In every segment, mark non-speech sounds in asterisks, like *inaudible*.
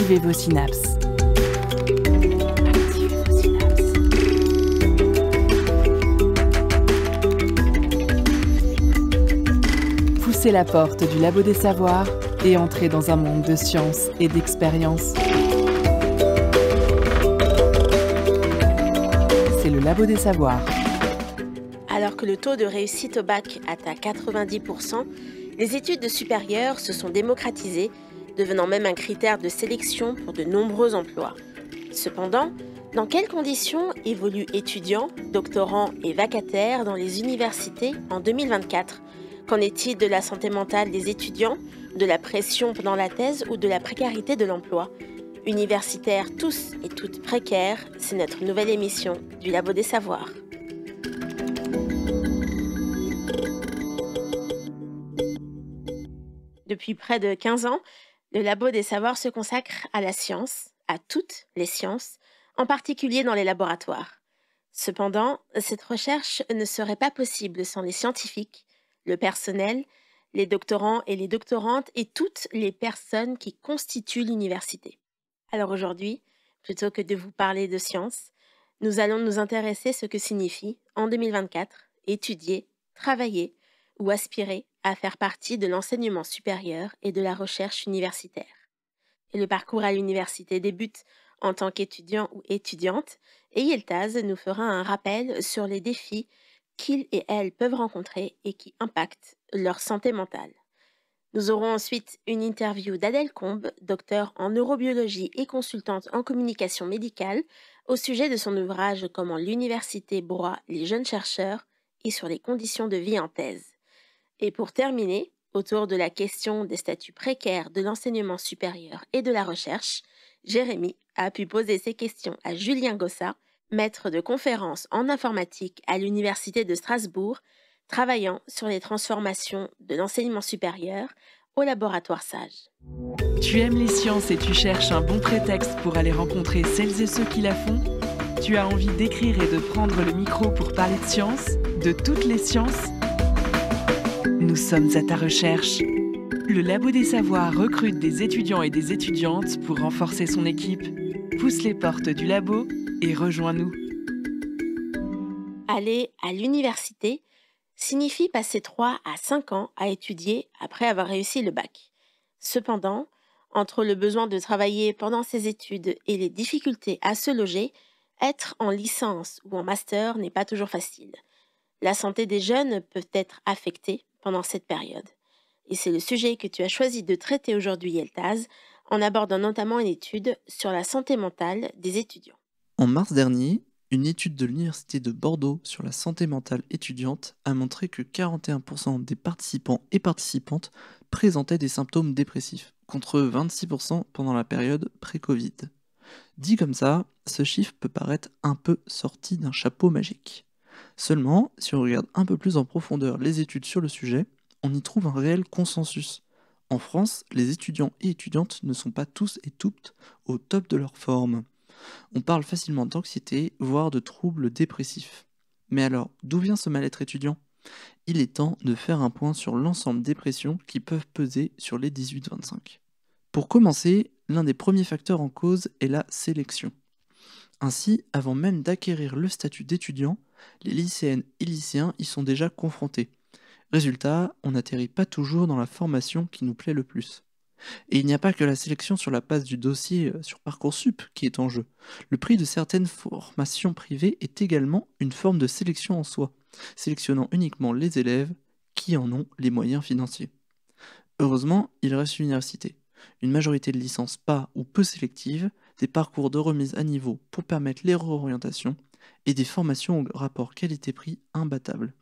Activez vos synapses. Poussez la porte du labo des savoirs et entrez dans un monde de science et d'expérience. C'est le labo des savoirs. Alors que le taux de réussite au bac atteint 90%, les études supérieures se sont démocratisées, devenant même un critère de sélection pour de nombreux emplois. Cependant, dans quelles conditions évoluent étudiants, doctorants et vacataires dans les universités en 2024 Qu'en est-il de la santé mentale des étudiants, de la pression pendant la thèse ou de la précarité de l'emploi? Universitaires tous et toutes précaires, c'est notre nouvelle émission du Labo des Savoirs. Depuis près de 15 ans, le Labo des Savoirs se consacre à la science, à toutes les sciences, en particulier dans les laboratoires. Cependant, cette recherche ne serait pas possible sans les scientifiques, le personnel, les doctorants et les doctorantes et toutes les personnes qui constituent l'université. Alors aujourd'hui, plutôt que de vous parler de science, nous allons nous intéresser à ce que signifie, en 2024, étudier, travailler ou aspirer à faire partie de l'enseignement supérieur et de la recherche universitaire. Et le parcours à l'université débute en tant qu'étudiant ou étudiante, et Yeltaz nous fera un rappel sur les défis qu'ils et elles peuvent rencontrer et qui impactent leur santé mentale. Nous aurons ensuite une interview d'Adèle Combe, docteur en neurobiologie et consultante en communication médicale, au sujet de son ouvrage Comment l'université broie les jeunes chercheurs et sur les conditions de vie en thèse. Et pour terminer, autour de la question des statuts précaires de l'enseignement supérieur et de la recherche, Jérémy a pu poser ses questions à Julien Gossa, maître de conférences en informatique à l'Université de Strasbourg, travaillant sur les transformations de l'enseignement supérieur au laboratoire Sage. Tu aimes les sciences et tu cherches un bon prétexte pour aller rencontrer celles et ceux qui la font? Tu as envie d'écrire et de prendre le micro pour parler de sciences, de toutes les sciences? Nous sommes à ta recherche. Le Labo des Savoirs recrute des étudiants et des étudiantes pour renforcer son équipe. Pousse les portes du labo et rejoins-nous. Aller à l'université signifie passer 3 à 5 ans à étudier après avoir réussi le bac. Cependant, entre le besoin de travailler pendant ses études et les difficultés à se loger, être en licence ou en master n'est pas toujours facile. La santé des jeunes peut être affectée pendant cette période. Et c'est le sujet que tu as choisi de traiter aujourd'hui, Eltaz, en abordant notamment une étude sur la santé mentale des étudiants. En mars dernier, une étude de l'Université de Bordeaux sur la santé mentale étudiante a montré que 41% des participants et participantes présentaient des symptômes dépressifs, contre 26% pendant la période pré-Covid. Dit comme ça, ce chiffre peut paraître un peu sorti d'un chapeau magique. Seulement, si on regarde un peu plus en profondeur les études sur le sujet, on y trouve un réel consensus. En France, les étudiants et étudiantes ne sont pas tous et toutes au top de leur forme. On parle facilement d'anxiété, voire de troubles dépressifs. Mais alors, d'où vient ce mal-être étudiant? Il est temps de faire un point sur l'ensemble des pressions qui peuvent peser sur les 18-25. Pour commencer, l'un des premiers facteurs en cause est la sélection. Ainsi, avant même d'acquérir le statut d'étudiant, les lycéennes et lycéens y sont déjà confrontés. Résultat, on n'atterrit pas toujours dans la formation qui nous plaît le plus. Et il n'y a pas que la sélection sur la base du dossier euh, sur Parcoursup qui est en jeu. Le prix de certaines formations privées est également une forme de sélection en soi, sélectionnant uniquement les élèves qui en ont les moyens financiers. Heureusement, il reste l'université. Une majorité de licences pas ou peu sélectives, des parcours de remise à niveau pour permettre les réorientations et des formations au rapport qualité-prix imbattable.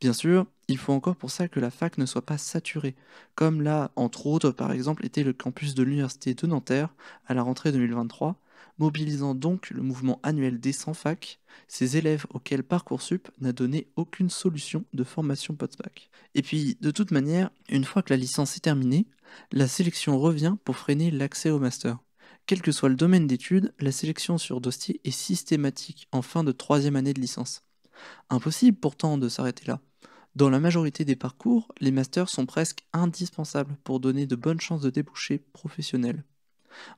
Bien sûr, il faut encore pour ça que la fac ne soit pas saturée, comme l'a entre autres par exemple été le campus de l'université de Nanterre à la rentrée 2023, mobilisant donc le mouvement annuel des 100 fac, ces élèves auxquels Parcoursup n'a donné aucune solution de formation post-bac. Et puis, de toute manière, une fois que la licence est terminée, la sélection revient pour freiner l'accès au master. Quel que soit le domaine d'études, la sélection sur dossier est systématique en fin de troisième année de licence. Impossible pourtant de s'arrêter là. Dans la majorité des parcours, les masters sont presque indispensables pour donner de bonnes chances de déboucher professionnels.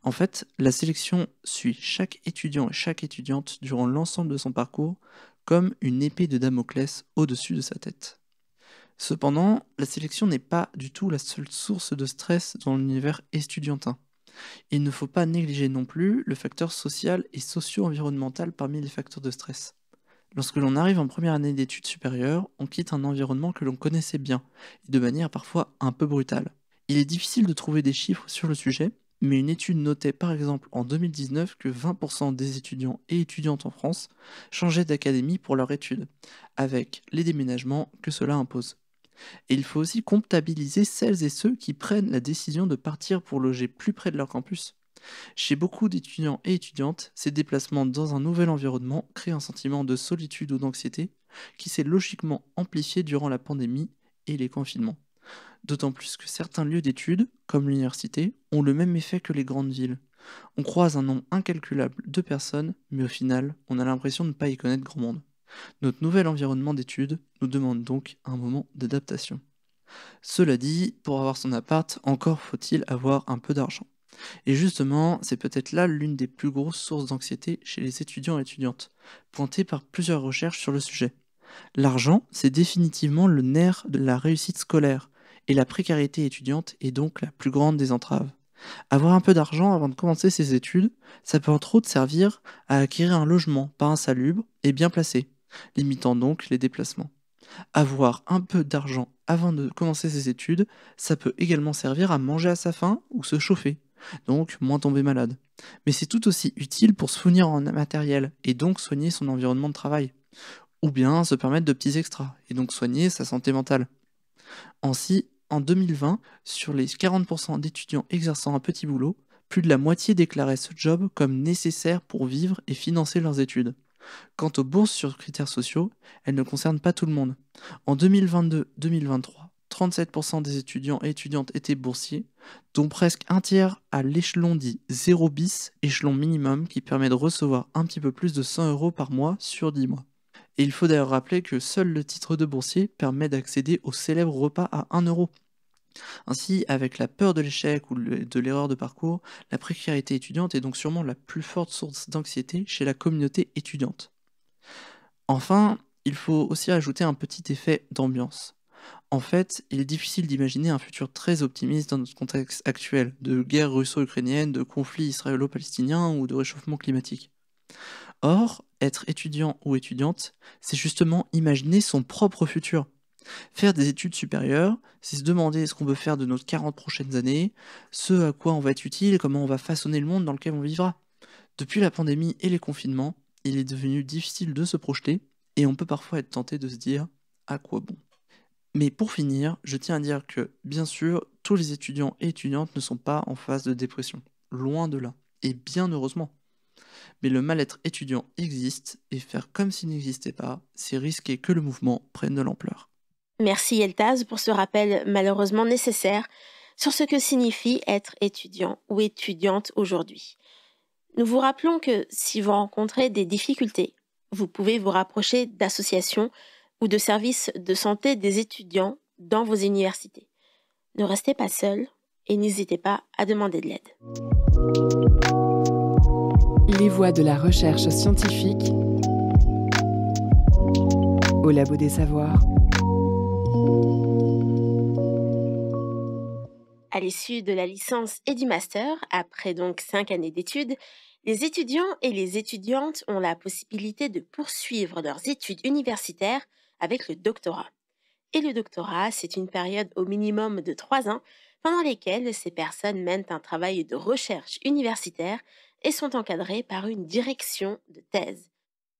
En fait, la sélection suit chaque étudiant et chaque étudiante durant l'ensemble de son parcours comme une épée de Damoclès au-dessus de sa tête. Cependant, la sélection n'est pas du tout la seule source de stress dans l'univers estudiantin. Il ne faut pas négliger non plus le facteur social et socio-environnemental parmi les facteurs de stress. Lorsque l'on arrive en première année d'études supérieures, on quitte un environnement que l'on connaissait bien, et de manière parfois un peu brutale. Il est difficile de trouver des chiffres sur le sujet, mais une étude notait par exemple en 2019 que 20% des étudiants et étudiantes en France changeaient d'académie pour leur étude, avec les déménagements que cela impose. Et il faut aussi comptabiliser celles et ceux qui prennent la décision de partir pour loger plus près de leur campus. Chez beaucoup d'étudiants et étudiantes, ces déplacements dans un nouvel environnement créent un sentiment de solitude ou d'anxiété qui s'est logiquement amplifié durant la pandémie et les confinements. D'autant plus que certains lieux d'études, comme l'université, ont le même effet que les grandes villes. On croise un nombre incalculable de personnes, mais au final, on a l'impression de ne pas y connaître grand monde. Notre nouvel environnement d'études nous demande donc un moment d'adaptation. Cela dit, pour avoir son appart, encore faut-il avoir un peu d'argent. Et justement, c'est peut-être là l'une des plus grosses sources d'anxiété chez les étudiants et étudiantes, pointées par plusieurs recherches sur le sujet. L'argent, c'est définitivement le nerf de la réussite scolaire, et la précarité étudiante est donc la plus grande des entraves. Avoir un peu d'argent avant de commencer ses études, ça peut entre autres servir à acquérir un logement pas insalubre et bien placé, limitant donc les déplacements. Avoir un peu d'argent avant de commencer ses études, ça peut également servir à manger à sa faim ou se chauffer, donc moins tomber malade. Mais c'est tout aussi utile pour se fournir en matériel et donc soigner son environnement de travail, ou bien se permettre de petits extras et donc soigner sa santé mentale. Ainsi, en 2020, sur les 40% d'étudiants exerçant un petit boulot, plus de la moitié déclaraient ce job comme nécessaire pour vivre et financer leurs études. Quant aux bourses sur critères sociaux, elles ne concernent pas tout le monde. En 2022-2023, 37% des étudiants et étudiantes étaient boursiers, dont presque un tiers à l'échelon dit 0 bis, échelon minimum qui permet de recevoir un petit peu plus de 100 euros par mois sur 10 mois. Et il faut d'ailleurs rappeler que seul le titre de boursier permet d'accéder au célèbre repas à 1 euro. Ainsi, avec la peur de l'échec ou de l'erreur de parcours, la précarité étudiante est donc sûrement la plus forte source d'anxiété chez la communauté étudiante. Enfin, il faut aussi ajouter un petit effet d'ambiance. En fait, il est difficile d'imaginer un futur très optimiste dans notre contexte actuel, de guerre russo-ukrainienne, de conflits israélo-palestiniens ou de réchauffement climatique. Or, être étudiant ou étudiante, c'est justement imaginer son propre futur. Faire des études supérieures, c'est se demander ce qu'on veut faire de nos 40 prochaines années, ce à quoi on va être utile comment on va façonner le monde dans lequel on vivra. Depuis la pandémie et les confinements, il est devenu difficile de se projeter et on peut parfois être tenté de se dire à quoi bon? Mais pour finir, je tiens à dire que, bien sûr, tous les étudiants et étudiantes ne sont pas en phase de dépression. Loin de là. Et bien heureusement mais le mal-être étudiant existe et faire comme s'il n'existait pas, c'est risquer que le mouvement prenne de l'ampleur. Merci Eltaz pour ce rappel malheureusement nécessaire sur ce que signifie être étudiant ou étudiante aujourd'hui. Nous vous rappelons que si vous rencontrez des difficultés, vous pouvez vous rapprocher d'associations ou de services de santé des étudiants dans vos universités. Ne restez pas seul et n'hésitez pas à demander de l'aide. Les voies de la recherche scientifique au Labo des Savoirs. À l'issue de la licence et du master, après donc cinq années d'études, les étudiants et les étudiantes ont la possibilité de poursuivre leurs études universitaires avec le doctorat. Et le doctorat, c'est une période au minimum de trois ans pendant lesquelles ces personnes mènent un travail de recherche universitaire et sont encadrés par une direction de thèse.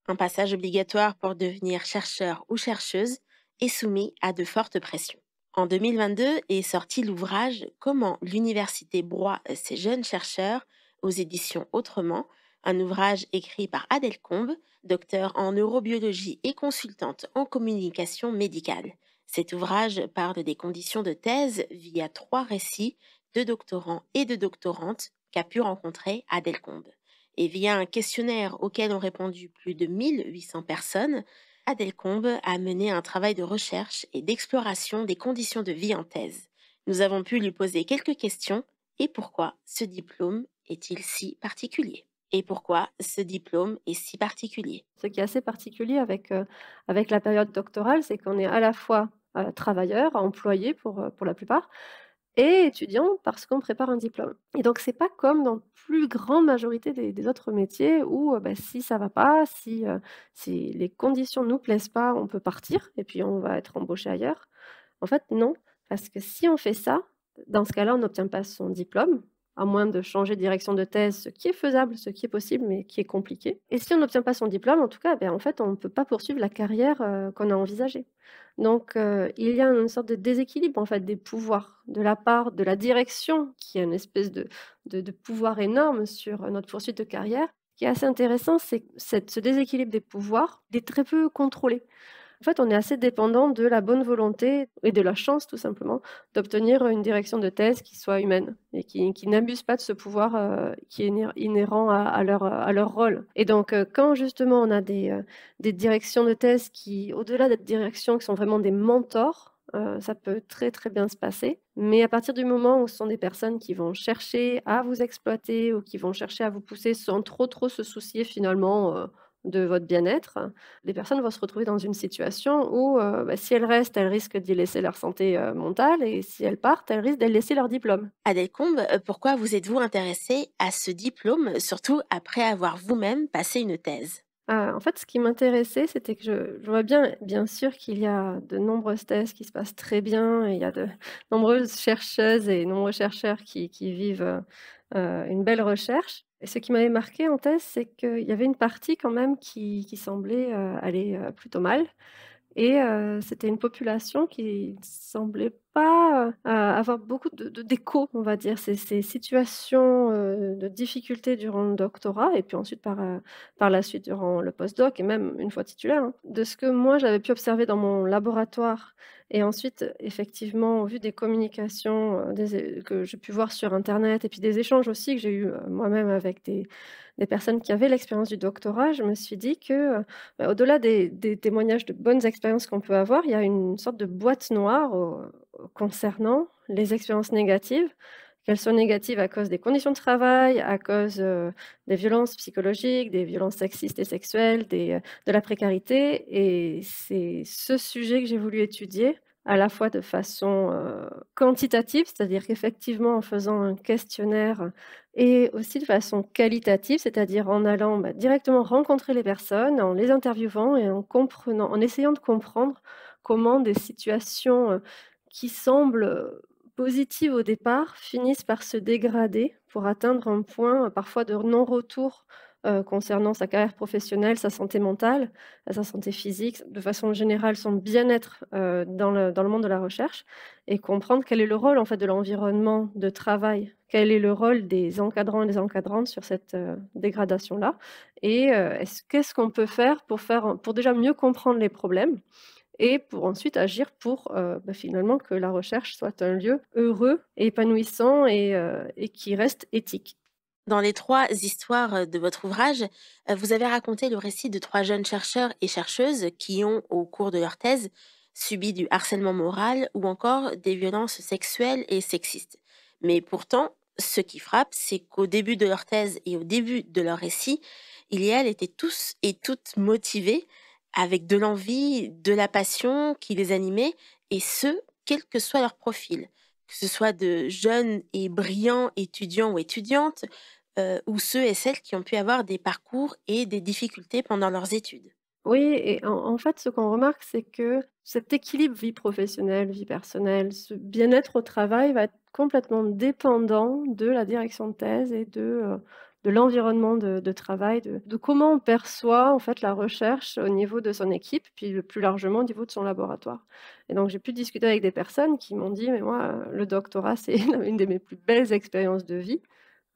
Un passage obligatoire pour devenir chercheur ou chercheuse est soumis à de fortes pressions. En 2022 est sorti l'ouvrage Comment l'université broie ses jeunes chercheurs aux éditions Autrement, un ouvrage écrit par Adèle Combe, docteur en neurobiologie et consultante en communication médicale. Cet ouvrage parle des conditions de thèse via trois récits de doctorants et de doctorantes qu'a pu rencontrer Adelcombe. Et via un questionnaire auquel ont répondu plus de 1800 personnes, Adelcombe a mené un travail de recherche et d'exploration des conditions de vie en thèse. Nous avons pu lui poser quelques questions. Et pourquoi ce diplôme est-il si particulier? Et pourquoi ce diplôme est si particulier? Ce qui est assez particulier avec, euh, avec la période doctorale, c'est qu'on est à la fois euh, travailleur, employé pour, euh, pour la plupart, et étudiant parce qu'on prépare un diplôme. Et donc c'est pas comme dans plus grande majorité des, autres métiers où bah, si ça va pas, si, si les conditions nous plaisent pas, on peut partir et puis on va être embauché ailleurs. En fait, non, parce que si on fait ça, dans ce cas-là, on n'obtient pas son diplôme, à moins de changer de direction de thèse, ce qui est faisable, ce qui est possible, mais qui est compliqué. Et si on n'obtient pas son diplôme, en tout cas, ben, en fait, on ne peut pas poursuivre la carrière euh, qu'on a envisagée. Donc, euh, il y a une sorte de déséquilibre en fait des pouvoirs de la part de la direction, qui a une espèce de, de, pouvoir énorme sur notre poursuite de carrière. Ce qui est assez intéressant, c'est ce déséquilibre des pouvoirs, est très peu contrôlé. En fait, on est assez dépendant de la bonne volonté et de la chance, tout simplement, d'obtenir une direction de thèse qui soit humaine et qui, n'abuse pas de ce pouvoir euh, qui est inhérent à, leur, rôle. Et donc, euh, quand justement on a des, euh, des directions de thèse qui, au-delà d'être directions, qui sont vraiment des mentors, ça peut très très bien se passer. Mais à partir du moment où ce sont des personnes qui vont chercher à vous exploiter ou qui vont chercher à vous pousser sans trop trop se soucier finalement de votre bien-être, les personnes vont se retrouver dans une situation où, euh, bah, si elles restent, elles risquent d'y laisser leur santé euh, mentale, et si elles partent, elles risquent d'y laisser leur diplôme. Adèle Combe, euh, pourquoi vous êtes-vous intéressée à ce diplôme, surtout après avoir vous-même passé une thèse? Ah, en fait, ce qui m'intéressait, c'était que je, vois bien, bien sûr, qu'il y a de nombreuses thèses qui se passent très bien, et il y a de nombreuses chercheuses et nombreux chercheurs qui, vivent une belle recherche. Et ce qui m'avait marqué en thèse, c'est qu'il y avait une partie quand même qui, semblait euh, aller euh, plutôt mal. Et euh, c'était une population qui semblait pas avoir beaucoup de, d'écho, on va dire, ces, situations de difficulté durant le doctorat et puis ensuite par, par la suite durant le postdoc et même une fois titulaire. Hein. De ce que moi j'avais pu observer dans mon laboratoire et ensuite, effectivement, au vu des communications que j'ai pu voir sur Internet et puis des échanges aussi que j'ai eu moi-même avec des, des, personnes qui avaient l'expérience du doctorat, je me suis dit que, bah, au-delà des, témoignages de bonnes expériences qu'on peut avoir, il y a une sorte de boîte noire concernant les expériences négatives qu'elles soient négatives à cause des conditions de travail, à cause des violences psychologiques, des violences sexistes et sexuelles, des, de la précarité. Et c'est ce sujet que j'ai voulu étudier à la fois de façon quantitative, c'est-à-dire qu'effectivement en faisant un questionnaire, et aussi de façon qualitative, c'est-à-dire en allant bah, directement rencontrer les personnes, en les interviewant et en comprenant, en essayant de comprendre comment des situations qui semblent positives au départ finissent par se dégrader pour atteindre un point euh, parfois de non-retour concernant sa carrière professionnelle, sa santé mentale, sa santé physique, de façon générale son bien-être dans, le, dans, le, monde de la recherche, et comprendre quel est le rôle en fait de l'environnement de travail, quel est le rôle des encadrants et des encadrantes sur cette dégradation-là, et qu'est-ce qu'on peut faire pour, faire pour déjà mieux comprendre les problèmes et pour ensuite agir pour bah, finalement que la recherche soit un lieu heureux, épanouissant et, et qui reste éthique? Dans les trois histoires de votre ouvrage, vous avez raconté le récit de trois jeunes chercheurs et chercheuses qui ont, au cours de leur thèse, subi du harcèlement moral ou encore des violences sexuelles et sexistes. Mais pourtant, ce qui frappe, c'est qu'au début de leur thèse et au début de leur récit, ils elles étaient tous et toutes motivés avec de l'envie, de la passion qui les animait, et ce, quel que soit leur profil, que ce soit de jeunes et brillants étudiants ou étudiantes, euh, ou ceux et celles qui ont pu avoir des parcours et des difficultés pendant leurs études. Oui, et en, fait, ce qu'on remarque, c'est que cet équilibre vie professionnelle, vie personnelle, ce bien-être au travail va être complètement dépendant de la direction de thèse et de, euh, de l'environnement de, travail, de, comment on perçoit en fait la recherche au niveau de son équipe, puis plus largement au niveau de son laboratoire. Et donc j'ai pu discuter avec des personnes qui m'ont dit mais moi le doctorat c'est *laughs* une de mes plus belles expériences de vie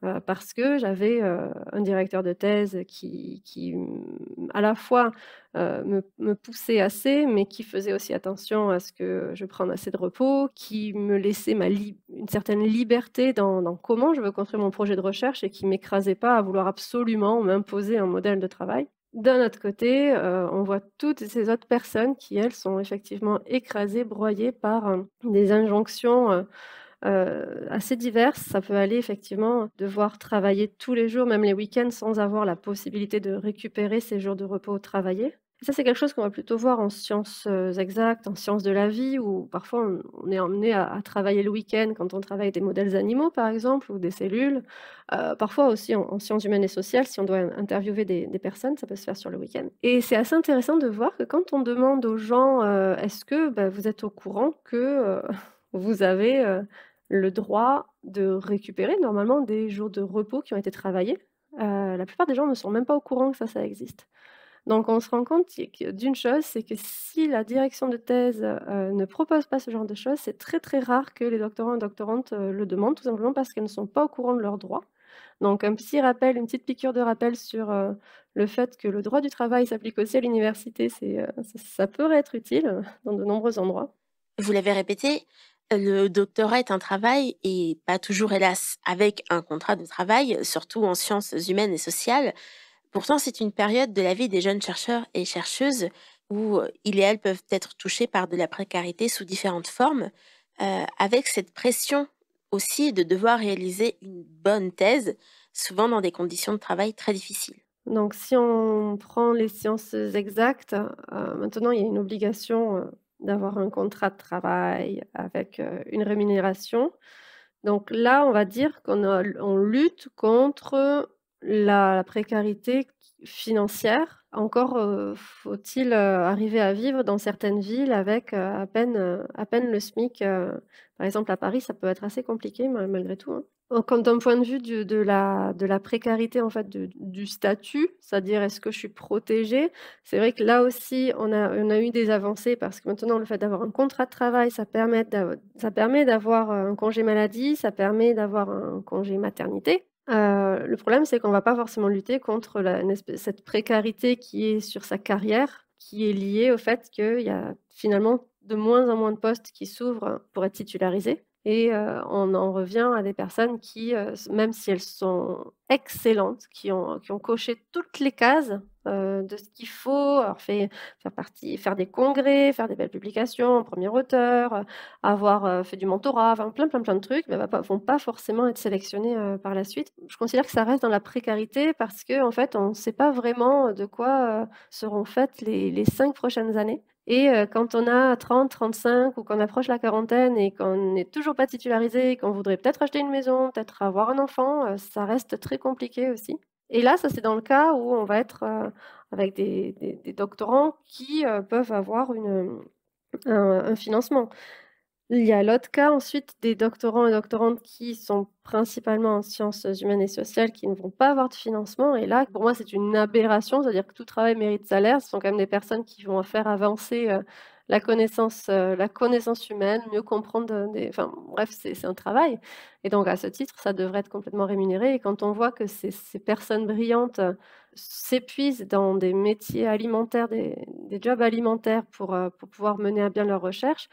euh, parce que j'avais euh, un directeur de thèse qui, mm, à la fois euh, me, poussait assez, mais qui faisait aussi attention à ce que je prenne assez de repos, qui me laissait une certaine liberté dans, dans, comment je veux construire mon projet de recherche et qui m'écrasait pas à vouloir absolument m'imposer un modèle de travail. D'un autre côté, on voit toutes ces autres personnes qui, elles, sont effectivement écrasées, broyées par des injonctions assez diverses. Ça peut aller effectivement devoir travailler tous les jours, même les week-ends, sans avoir la possibilité de récupérer ces jours de repos travaillés. Ça, c'est quelque chose qu'on va plutôt voir en sciences exactes, en sciences de la vie, où parfois on est emmené à, travailler le week-end quand on travaille des modèles animaux, par exemple, ou des cellules. parfois aussi en, sciences humaines et sociales, si on doit interviewer des, personnes, ça peut se faire sur le week-end. Et c'est assez intéressant de voir que quand on demande aux gens, est-ce que bah, vous êtes au courant que *laughs* vous avez le droit de récupérer normalement des jours de repos qui ont été travaillés, la plupart des gens ne sont même pas au courant que ça, ça existe. Donc on se rend compte d'une chose, c'est que si la direction de thèse euh, ne propose pas ce genre de choses, c'est très très rare que les doctorants et doctorantes euh, le demandent, tout simplement parce qu'elles ne sont pas au courant de leurs droits. Donc un petit rappel, une petite piqûre de rappel sur euh, le fait que le droit du travail s'applique aussi à l'université, ça, ça pourrait être utile dans de nombreux endroits. Vous l'avez répété, le doctorat est un travail et pas toujours hélas avec un contrat de travail, surtout en sciences humaines et sociales. Pourtant, c'est une période de la vie des jeunes chercheurs et chercheuses où euh, ils et elles peuvent être touchés par de la précarité sous différentes formes, euh, avec cette pression aussi de devoir réaliser une bonne thèse, souvent dans des conditions de travail très difficiles. Donc si on prend les sciences exactes, euh, maintenant il y a une obligation d'avoir un contrat de travail avec une rémunération. Donc là, on va dire qu'on lutte contre la précarité financière. Encore faut-il arriver à vivre dans certaines villes avec à, peine, à peine le SMIC. par exemple, à Paris, ça peut être assez compliqué malgré tout. Hein. D'un point de vue de, la, de la précarité en fait, du statut, c'est-à-dire est-ce que je suis protégée, c'est vrai que là aussi, on a, on a eu des avancées parce que maintenant, le fait d'avoir un contrat de travail, ça permet d'avoir un congé maladie, ça permet d'avoir un congé maternité. Euh, le problème, c'est qu'on va pas forcément lutter contre cette précarité qui est sur sa carrière, qui est liée au fait qu'il y a finalement de moins en moins de postes qui s'ouvrent pour être titularisés. Et on en revient à des personnes qui, même si elles sont excellentes, qui ont, coché toutes les cases de ce qu'il faut, faire, faire, partie, faire des congrès, faire des belles publications en premier auteur, avoir fait du mentorat, enfin, plein, plein, plein de trucs, mais ne vont pas forcément être sélectionnés par la suite. Je considère que ça reste dans la précarité parce qu'en en fait, on ne sait pas vraiment de quoi seront faites les cinq prochaines années. Et quand on a 30, 35 ou qu'on approche la quarantaine et qu'on n'est toujours pas titularisé, qu'on voudrait peut-être acheter une maison, peut-être avoir un enfant, ça reste très compliqué aussi. Et là, ça c'est dans le cas où on va être avec des, doctorants qui peuvent avoir un financement. Il y a l'autre cas ensuite des doctorants et doctorantes qui sont principalement en sciences humaines et sociales qui ne vont pas avoir de financement. Et là, pour moi, c'est une aberration, c'est-à-dire que tout travail mérite salaire. Ce sont quand même des personnes qui vont faire avancer euh, la connaissance, euh, la connaissance humaine, mieux comprendre. Enfin, bref, c'est un travail. Et donc, à ce titre, ça devrait être complètement rémunéré. Et quand on voit que ces, personnes brillantes s'épuisent dans des métiers alimentaires, des, jobs alimentaires pour, euh, pour pouvoir mener à bien leur recherche,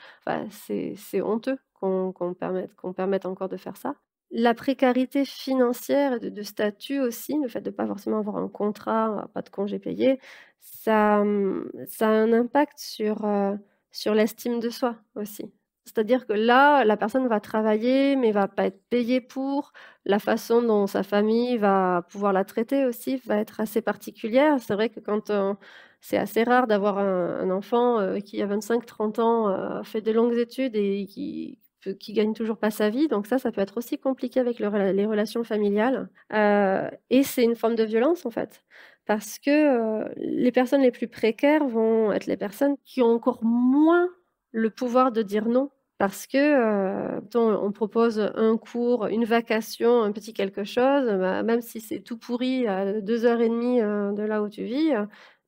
c'est honteux qu'on permette, encore de faire ça. La précarité financière et de, statut aussi, le fait de ne pas forcément avoir un contrat, pas de congé payé, ça, hum, ça a un impact sur, euh, sur l'estime de soi aussi. C'est-à-dire que là, la personne va travailler, mais va pas être payée pour. La façon dont sa famille va pouvoir la traiter aussi va être assez particulière. C'est vrai que quand euh, c'est assez rare d'avoir un, enfant euh, qui, a 25-30 ans, fait de longues études et qui qui gagne toujours pas sa vie. Donc ça, ça peut être aussi compliqué avec les relations familiales. Euh, et c'est une forme de violence, en fait. Parce que euh, les personnes les plus précaires vont être les personnes qui ont encore moins le pouvoir de dire non. Parce que euh, on propose un cours, une vacation, un petit quelque chose, bah, même si c'est tout pourri à deux heures et demie de là où tu vis,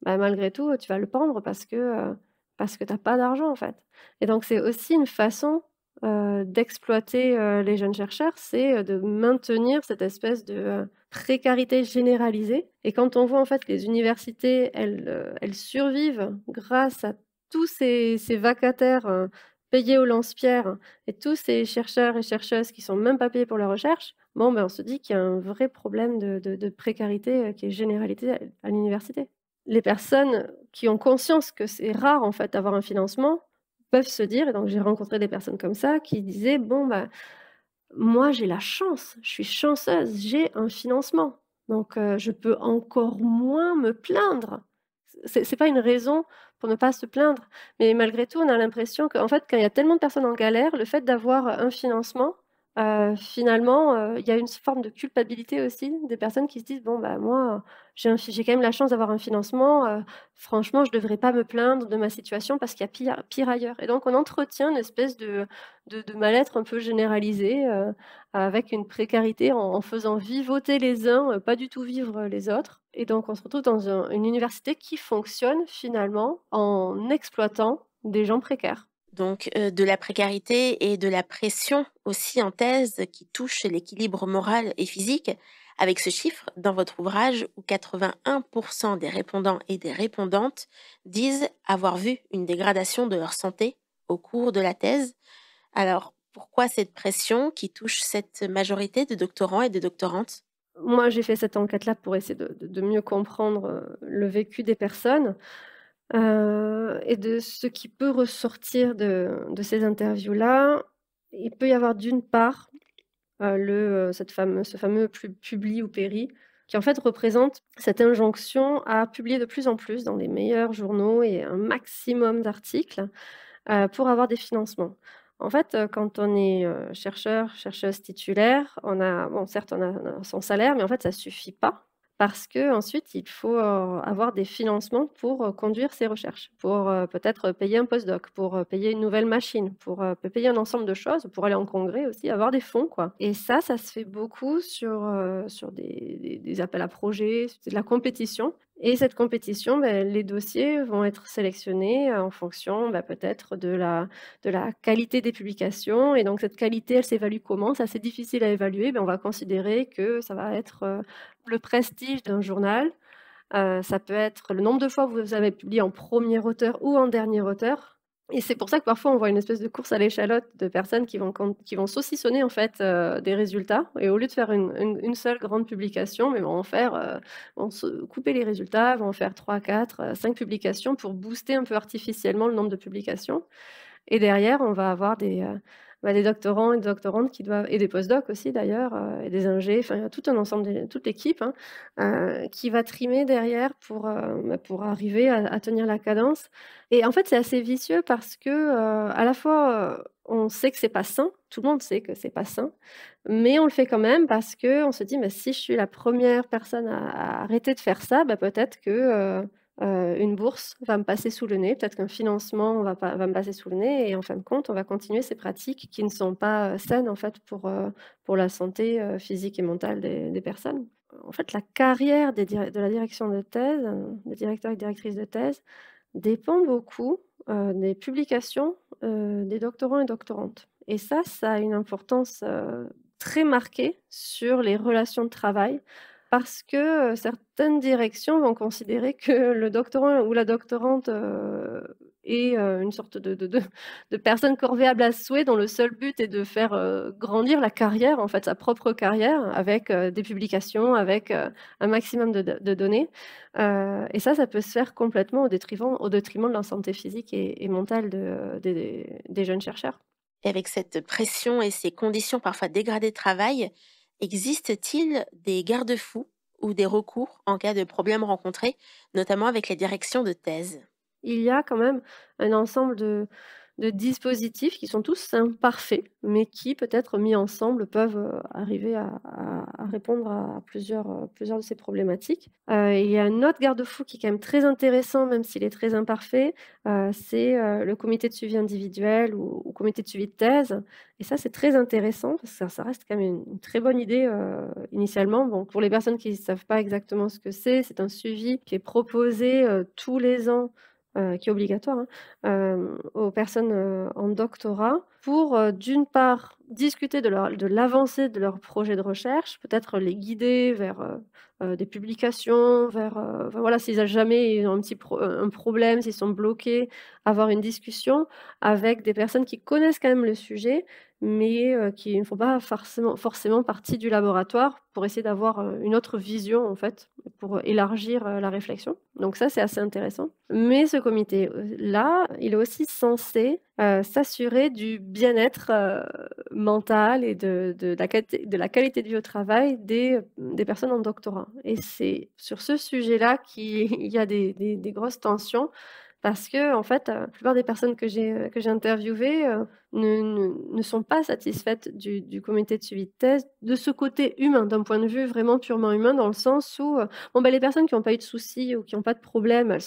bah, malgré tout, tu vas le prendre parce que que tu n'as pas d'argent en fait. Et donc c'est aussi une façon euh, d'exploiter euh, les jeunes chercheurs, c'est euh, de maintenir cette espèce de précarité généralisée. Et quand on voit en fait que les universités, elles, elles survivent grâce à tous ces, vacataires payés au lance-pierre et tous ces chercheurs et chercheuses qui sont même pas payés pour leur recherche, bon, ben, on se dit qu'il y a un vrai problème de, précarité qui est généralisé à l'université. Les personnes qui ont conscience que c'est rare en fait d'avoir un financement, peuvent se dire, et donc j'ai rencontré des personnes comme ça, qui disaient, bon, bah, moi, j'ai la chance, je suis chanceuse, j'ai un financement. Donc, je peux encore moins me plaindre. C'est pas une raison pour ne pas se plaindre. Mais malgré tout, on a l'impression qu'en fait, quand il y a tellement de personnes en galère, le fait d'avoir un financement, euh, finalement, il y a une forme de culpabilité aussi des personnes qui se disent: «Bon, bah, moi, j'ai quand même la chance d'avoir un financement, franchement, je devrais pas me plaindre de ma situation parce qu'il y a pire ailleurs» et donc on entretient une espèce de mal-être un peu généralisé, avec une précarité en faisant vivoter les uns, pas du tout vivre les autres et donc on se retrouve dans une université qui fonctionne finalement en exploitant des gens précaires. Donc de la précarité et de la pression aussi en thèse qui touche l'équilibre moral et physique, avec ce chiffre dans votre ouvrage où 81% des répondants et des répondantes disent avoir vu une dégradation de leur santé au cours de la thèse. Alors pourquoi cette pression qui touche cette majorité de doctorants et de doctorantes? Moi j'ai fait cette enquête-là pour essayer de mieux comprendre le vécu des personnes. Euh, et de ce qui peut ressortir de ces interviews-là, il peut y avoir d'une part, euh, cette ce fameux publi ou péri, qui en fait représente cette injonction à publier de plus en plus dans les meilleurs journaux et un maximum d'articles, euh, pour avoir des financements. En fait, quand on est, chercheur, chercheuse titulaire, on a bon certes on a son salaire, mais en fait ça suffit pas parce qu'ensuite, il faut avoir des financements pour conduire ces recherches, pour peut-être payer un postdoc, pour payer une nouvelle machine, pour payer un ensemble de choses, pour aller en congrès aussi, avoir des fonds. Quoi. Et ça, ça se fait beaucoup sur, sur des, des, appels à projets, de la compétition. Et cette compétition, ben, les dossiers vont être sélectionnés en fonction ben, peut-être de la, qualité des publications. Et donc cette qualité, elle s'évalue comment? C'est assez difficile à évaluer. Ben, on va considérer que ça va être le prestige d'un journal. ça peut être le nombre de fois où vous avez publié en premier auteur ou en dernier auteur. Et c'est pour ça que parfois on voit une espèce de course à l'échalote de personnes qui vont, qui vont saucissonner en fait des résultats. Et au lieu de faire une, seule grande publication, mais vont en faire, vont se couper les résultats, vont en faire 3, 4, 5 publications pour booster un peu artificiellement le nombre de publications. Et derrière, on va avoir des, bah, des doctorants et des doctorantes qui doivent, et des postdocs aussi d'ailleurs, euh, et des ingés, enfin il y a tout un ensemble, toute l'équipe hein, euh, qui va trimer derrière pour, euh, bah, pour arriver à, tenir la cadence. Et en fait, c'est assez vicieux parce que à la fois on sait que c'est pas sain, tout le monde sait que c'est pas sain, mais on le fait quand même parce que on se dit, mais si je suis la première personne à, arrêter de faire ça, bah, peut-être que euh, une bourse va me passer sous le nez, peut-être qu'un financement va, me passer sous le nez, et en fin de compte, on va continuer ces pratiques qui ne sont pas euh, saines en fait pour, euh, pour la santé physique et mentale des, personnes. En fait, la carrière de la direction de thèse, des directeurs et directrices de thèse, dépend beaucoup des publications des doctorants et doctorantes. Et ça, ça a une importance très marquée sur les relations de travail parce que certaines directions vont considérer que le doctorant ou la doctorante est une sorte de, personne corvéable à souhait dont le seul but est de faire grandir la carrière, en fait, sa propre carrière, avec des publications, avec un maximum de, données. et ça, ça peut se faire complètement au détriment, au détriment de la santé physique et, mentale des, des jeunes chercheurs. Et avec cette pression et ces conditions parfois dégradées de travail, Existe-t-il des garde-fous ou des recours en cas de problèmes rencontrés, notamment avec les directions de thèse? Il y a quand même un ensemble de, de dispositifs qui sont tous imparfaits, mais qui, peut-être mis ensemble, peuvent euh, arriver à, répondre à plusieurs, euh, de ces problématiques. Euh, il y a un autre garde-fou qui est quand même très intéressant, même s'il est très imparfait, c'est le comité de suivi individuel ou, comité de suivi de thèse. Et ça, c'est très intéressant, parce que ça, reste quand même une, très bonne idée initialement. Pour les personnes qui ne savent pas exactement ce que c'est, c'est un suivi qui est proposé tous les ans euh, qui est obligatoire, hein, euh, aux personnes euh, en doctorat pour, d'une part, discuter de, de l'avancée de leur projet de recherche, peut-être les guider vers des publications, vers, voilà, s'ils n'ont jamais un petit un problème, s'ils sont bloqués, avoir une discussion avec des personnes qui connaissent quand même le sujet, mais qui ne font pas forcément, forcément partie du laboratoire pour essayer d'avoir une autre vision, en fait, pour élargir la réflexion. Donc ça, c'est assez intéressant. Mais ce comité-là, il est aussi censé s'assurer du bien-être mentale et de, de, la qualité, de la qualité de vie au travail des, des personnes en doctorat. Et c'est sur ce sujet-là qu'il y a des, des grosses tensions parce que en fait, la plupart des personnes que j'ai j'ai interviewées ne, ne, sont pas satisfaites du, comité de suivi de thèse de ce côté humain, d'un point de vue vraiment purement humain, dans le sens où bon, ben, les personnes qui n'ont pas eu de soucis ou qui n'ont pas de problème, elles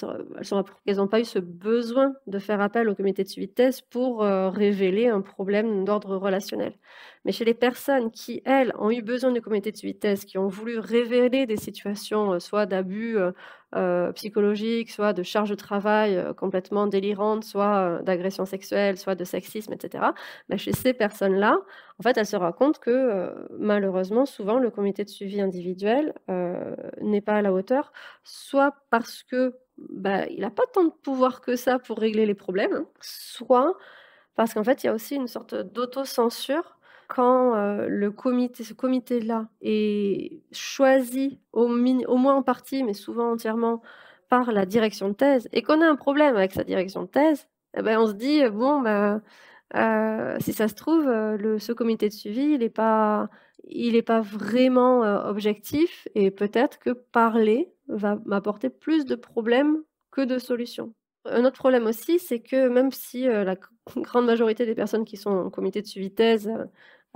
elles n'ont pas eu ce besoin de faire appel au comité de suivi de thèse pour révéler un problème d'ordre relationnel. Mais chez les personnes qui, elles, ont eu besoin de suivi de thèse, qui ont voulu révéler des situations soit d'abus euh, psychologique, soit de charge de travail euh, complètement délirante, soit euh, d'agression sexuelle, soit de sexisme, etc. Mais chez ces personnes-là, en fait, elles se rendent compte que malheureusement, souvent, le comité de suivi individuel n'est pas à la hauteur, soit parce que bah, il n'a pas tant de pouvoir que ça pour régler les problèmes, soit parce qu'en fait, il y a aussi une sorte d'autocensure quand le comité, ce comité-là est choisi au, moins en partie, mais souvent entièrement par la direction de thèse, et qu'on a un problème avec sa direction de thèse, eh ben on se dit bon, ben, si ça se trouve, le, ce comité de suivi, il n'est pas, pas vraiment objectif, et peut-être que parler va m'apporter plus de problèmes que de solutions. Un autre problème aussi, c'est que même si la grande majorité des personnes qui sont en comité de suivi thèse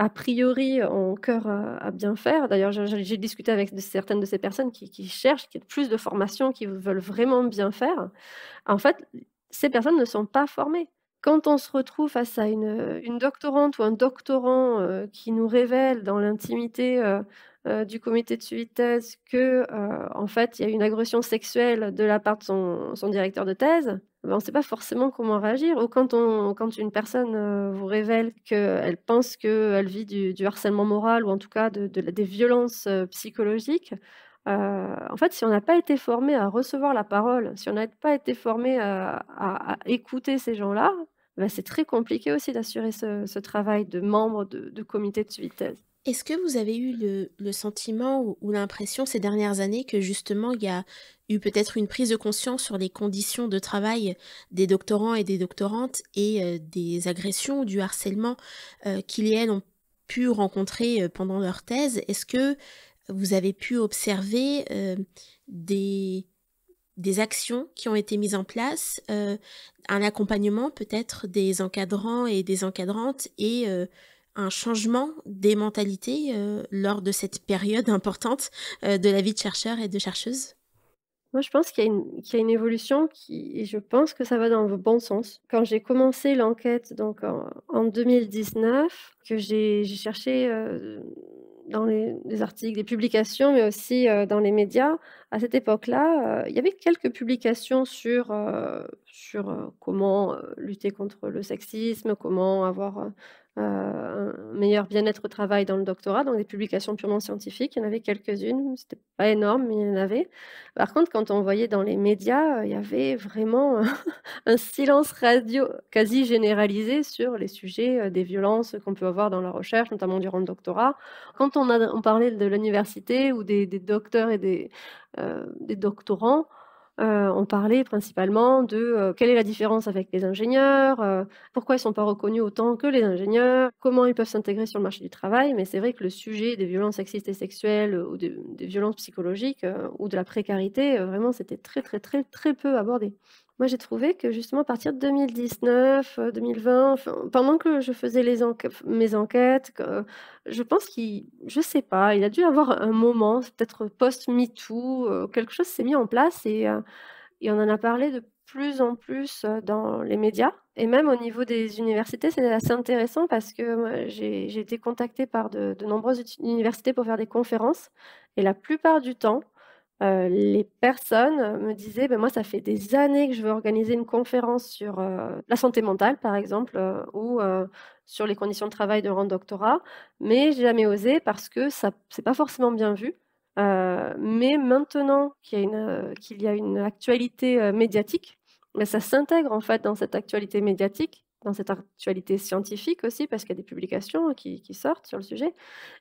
a priori ont cœur à, bien faire. D'ailleurs, j'ai discuté avec certaines de ces personnes qui, cherchent, qui ont plus de formation, qui veulent vraiment bien faire. En fait, ces personnes ne sont pas formées. Quand on se retrouve face à une, doctorante ou un doctorant euh, qui nous révèle dans l'intimité euh, euh, du comité de suivi de thèse que, en fait, il y a une agression sexuelle de la part de son directeur de thèse, ben, on ne sait pas forcément comment réagir. Ou quand, une personne euh, vous révèle qu'elle pense qu'elle vit du, harcèlement moral ou en tout cas de, des violences euh, psychologiques, euh, en fait, si on n'a pas été formé à recevoir la parole, si on n'a pas été formé à, écouter ces gens-là, ben, c'est très compliqué aussi d'assurer ce, travail de membre de, comité de suivi thèse. Est-ce que vous avez eu le, sentiment ou, l'impression ces dernières années que justement il y a eu peut-être une prise de conscience sur les conditions de travail des doctorants et des doctorantes et euh, des agressions du harcèlement euh, qu'ils et elles ont pu rencontrer euh, pendant leur thèse? Est-ce que vous avez pu observer des actions qui ont été mises en place, un accompagnement peut-être des encadrants et des encadrantes et un changement des mentalités euh, lors de cette période importante euh, de la vie de chercheur et de chercheuse? Moi, je pense qu'il y, a une évolution qui, et je pense que ça va dans le bon sens. Quand j'ai commencé l'enquête, en, 2019, que j'ai cherché euh, dans les, articles, des publications, mais aussi dans les médias, à cette époque-là, il y avait quelques publications sur, sur comment lutter contre le sexisme, comment avoir un meilleur bien-être au travail dans le doctorat, donc des publications purement scientifiques. Il y en avait quelques-unes, c'était pas énorme, mais il y en avait. Par contre, quand on voyait dans les médias, il y avait vraiment *laughs* un silence radio quasi généralisé sur les sujets des violences qu'on peut avoir dans la recherche, notamment durant le doctorat. Quand on, parlait de l'université ou des, docteurs et des doctorants, euh, on parlait principalement de euh, quelle est la différence avec les ingénieurs, euh, pourquoi ils ne sont pas reconnus autant que les ingénieurs, comment ils peuvent s'intégrer sur le marché du travail. Mais c'est vrai que le sujet des violences sexistes et sexuelles ou des violences psychologiques ou de la précarité, vraiment, c'était très, très, très, très peu abordé. Moi, j'ai trouvé que justement à partir de 2019, 2020, euh, pendant que je faisais mes enquêtes, je pense qu'il, je sais pas, il a dû avoir un moment, peut-être post-MeToo, euh, quelque chose s'est mis en place et, euh, et, on en a parlé de plus en plus dans les médias. Et même au niveau des universités, c'est assez intéressant parce que j'ai été contactée par de nombreuses universités pour faire des conférences. Et la plupart du temps, euh, les personnes me disaient, ben moi, ça fait des années que je veux organiser une conférence sur euh, la santé mentale, par exemple, euh, ou sur les conditions de travail durant le doctorat, mais j'ai jamais osé parce que ça c'est pas forcément bien vu. mais maintenant qu'il y a une, qu'il y a une actualité médiatique, ben ça s'intègre en fait dans cette actualité médiatique, dans cette actualité scientifique aussi, parce qu'il y a des publications qui sortent sur le sujet.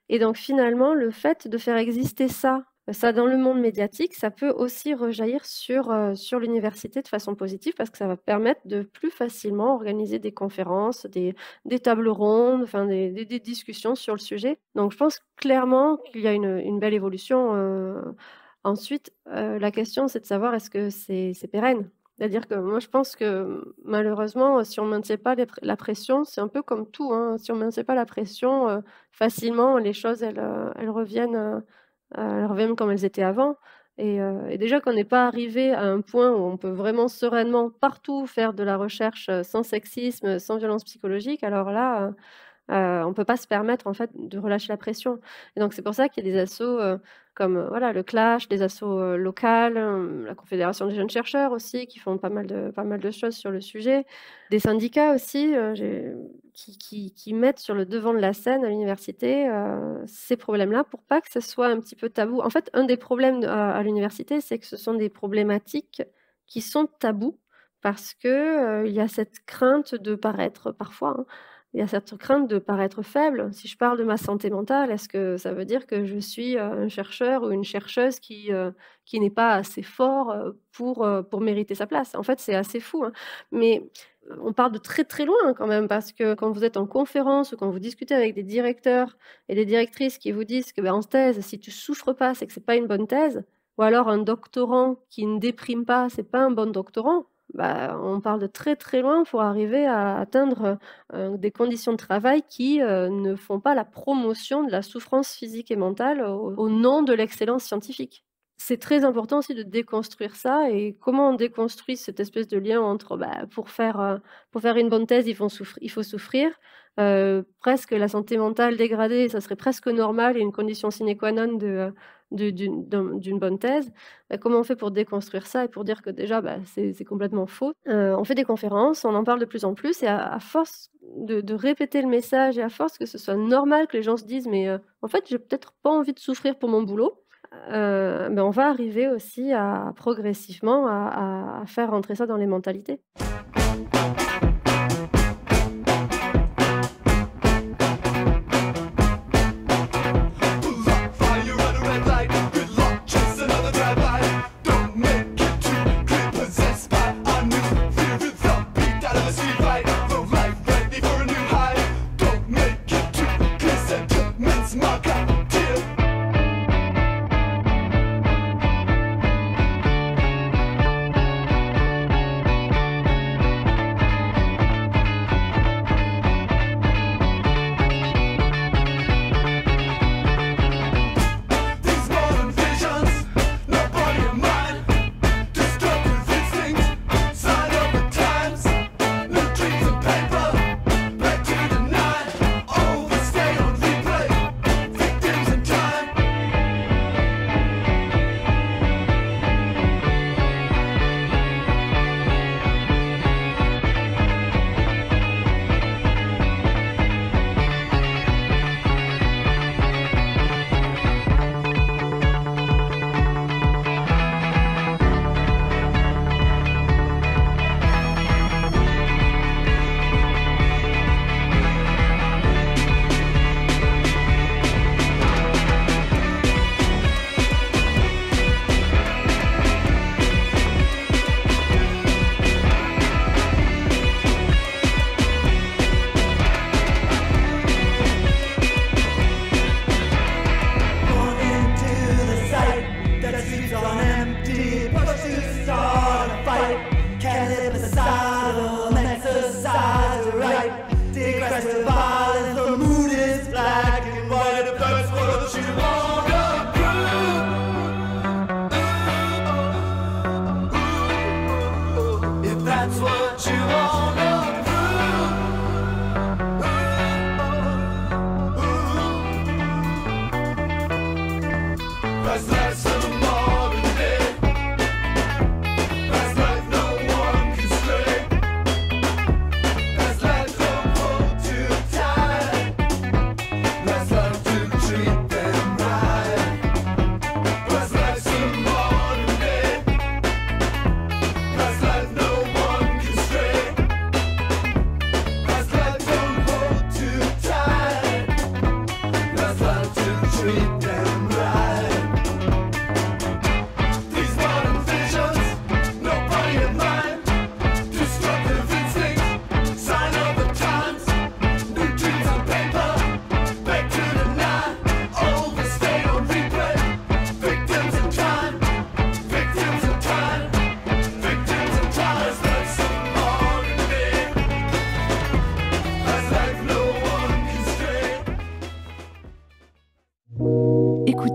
Et donc finalement, le fait de faire exister ça ça dans le monde médiatique, ça peut aussi rejaillir sur, heu, sur l'université de façon positive parce que ça va permettre de plus facilement organiser des conférences, des des tables rondes, enfin des des discussions sur le sujet. Donc je pense clairement qu'il y a une, une belle évolution, heu. Ensuite, heu, la question c'est de savoir est-ce que c'est c'est pérenne? C'est-à-dire que moi je pense que malheureusement, si on ne maintient pas la pression, c'est un peu comme tout, hein, si on ne maintient pas la pression, facilement les choses elles, elles reviennent, elles reviennent comme elles étaient avant. Et heu et déjà qu'on n'est pas arrivé à un point où on peut vraiment sereinement partout faire de la recherche, heu, sans sexisme, sans violence psychologique, alors là, heu, on peut pas se permettre en fait de relâcher la pression et donc c'est pour ça qu'il y a des assos, heu, comme, heu, voilà le Clash, des assos, heu, locales, la Confédération des jeunes chercheurs aussi qui font pas mal de pas mal de choses sur le sujet. Des syndicats aussi, qui qui qui mettent sur le devant de la scène à l'université, ces problèmes-là pour pas que ce soit un petit peu tabou. En fait, un des problèmes à l'université, c'est que ce sont des problématiques qui sont tabous parce que, il y a cette crainte de paraître parfois, hein, il y a cette crainte de paraître faible. Si je parle de ma santé mentale, est-ce que ça veut dire que je suis, heu, un chercheur ou une chercheuse qui, heu, qui n'est pas assez fort, heu, pour, pour mériter sa place? En fait, c'est assez fou, hein, mais on part de très, très loin quand même parce que quand vous êtes en conférence ou quand vous discutez avec des directeurs et des directrices qui vous disent que, bah, en thèse, si tu souffres pas, c'est que c'est pas une bonne thèse ou alors un doctorant qui ne déprime pas, c'est pas un bon doctorant. Bah, on parle de très, très loin pour arriver à atteindre, des conditions de travail qui, ne font pas la promotion de la souffrance physique et mentale au nom de l'excellence scientifique. C'est très important aussi de déconstruire ça et comment on déconstruit cette espèce de lien entre, bah, pour faire, pour faire une bonne thèse, il faut souffrir, heu, presque la santé mentale dégradée, ça serait presque normal et une condition sine qua non de, de d'une d'un d'une bonne thèse. Bah, comment on fait pour déconstruire ça et pour dire que déjà, bah, c'est complètement faux? Heu, on fait des conférences, on en parle de plus en plus et à force de répéter le message et à force que ce soit normal que les gens se disent: «Mais, en fait, j'ai peut-être pas envie de souffrir pour mon boulot», bah, on va arriver aussi à progressivement à faire rentrer ça dans les mentalités.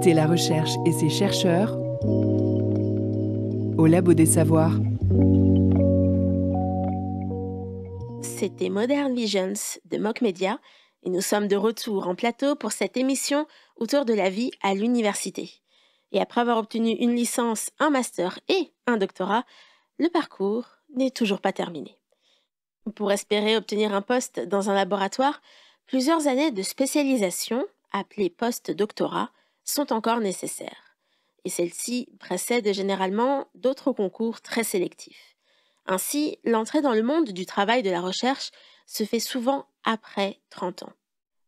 Écoutez la recherche et ses chercheurs au Labo des Savoirs. C'était Modern Visions de Mock Media et nous sommes de retour en plateau pour cette émission autour de la vie à l'université. Et après avoir obtenu une licence, un master et un doctorat, le parcours n'est toujours pas terminé. Pour espérer obtenir un poste dans un laboratoire, plusieurs années de spécialisation, appelées post-doctorat, sont encore nécessaires. Et celles-ci précèdent généralement d'autres concours très sélectifs. Ainsi, l'entrée dans le monde du travail de la recherche se fait souvent après 30 ans.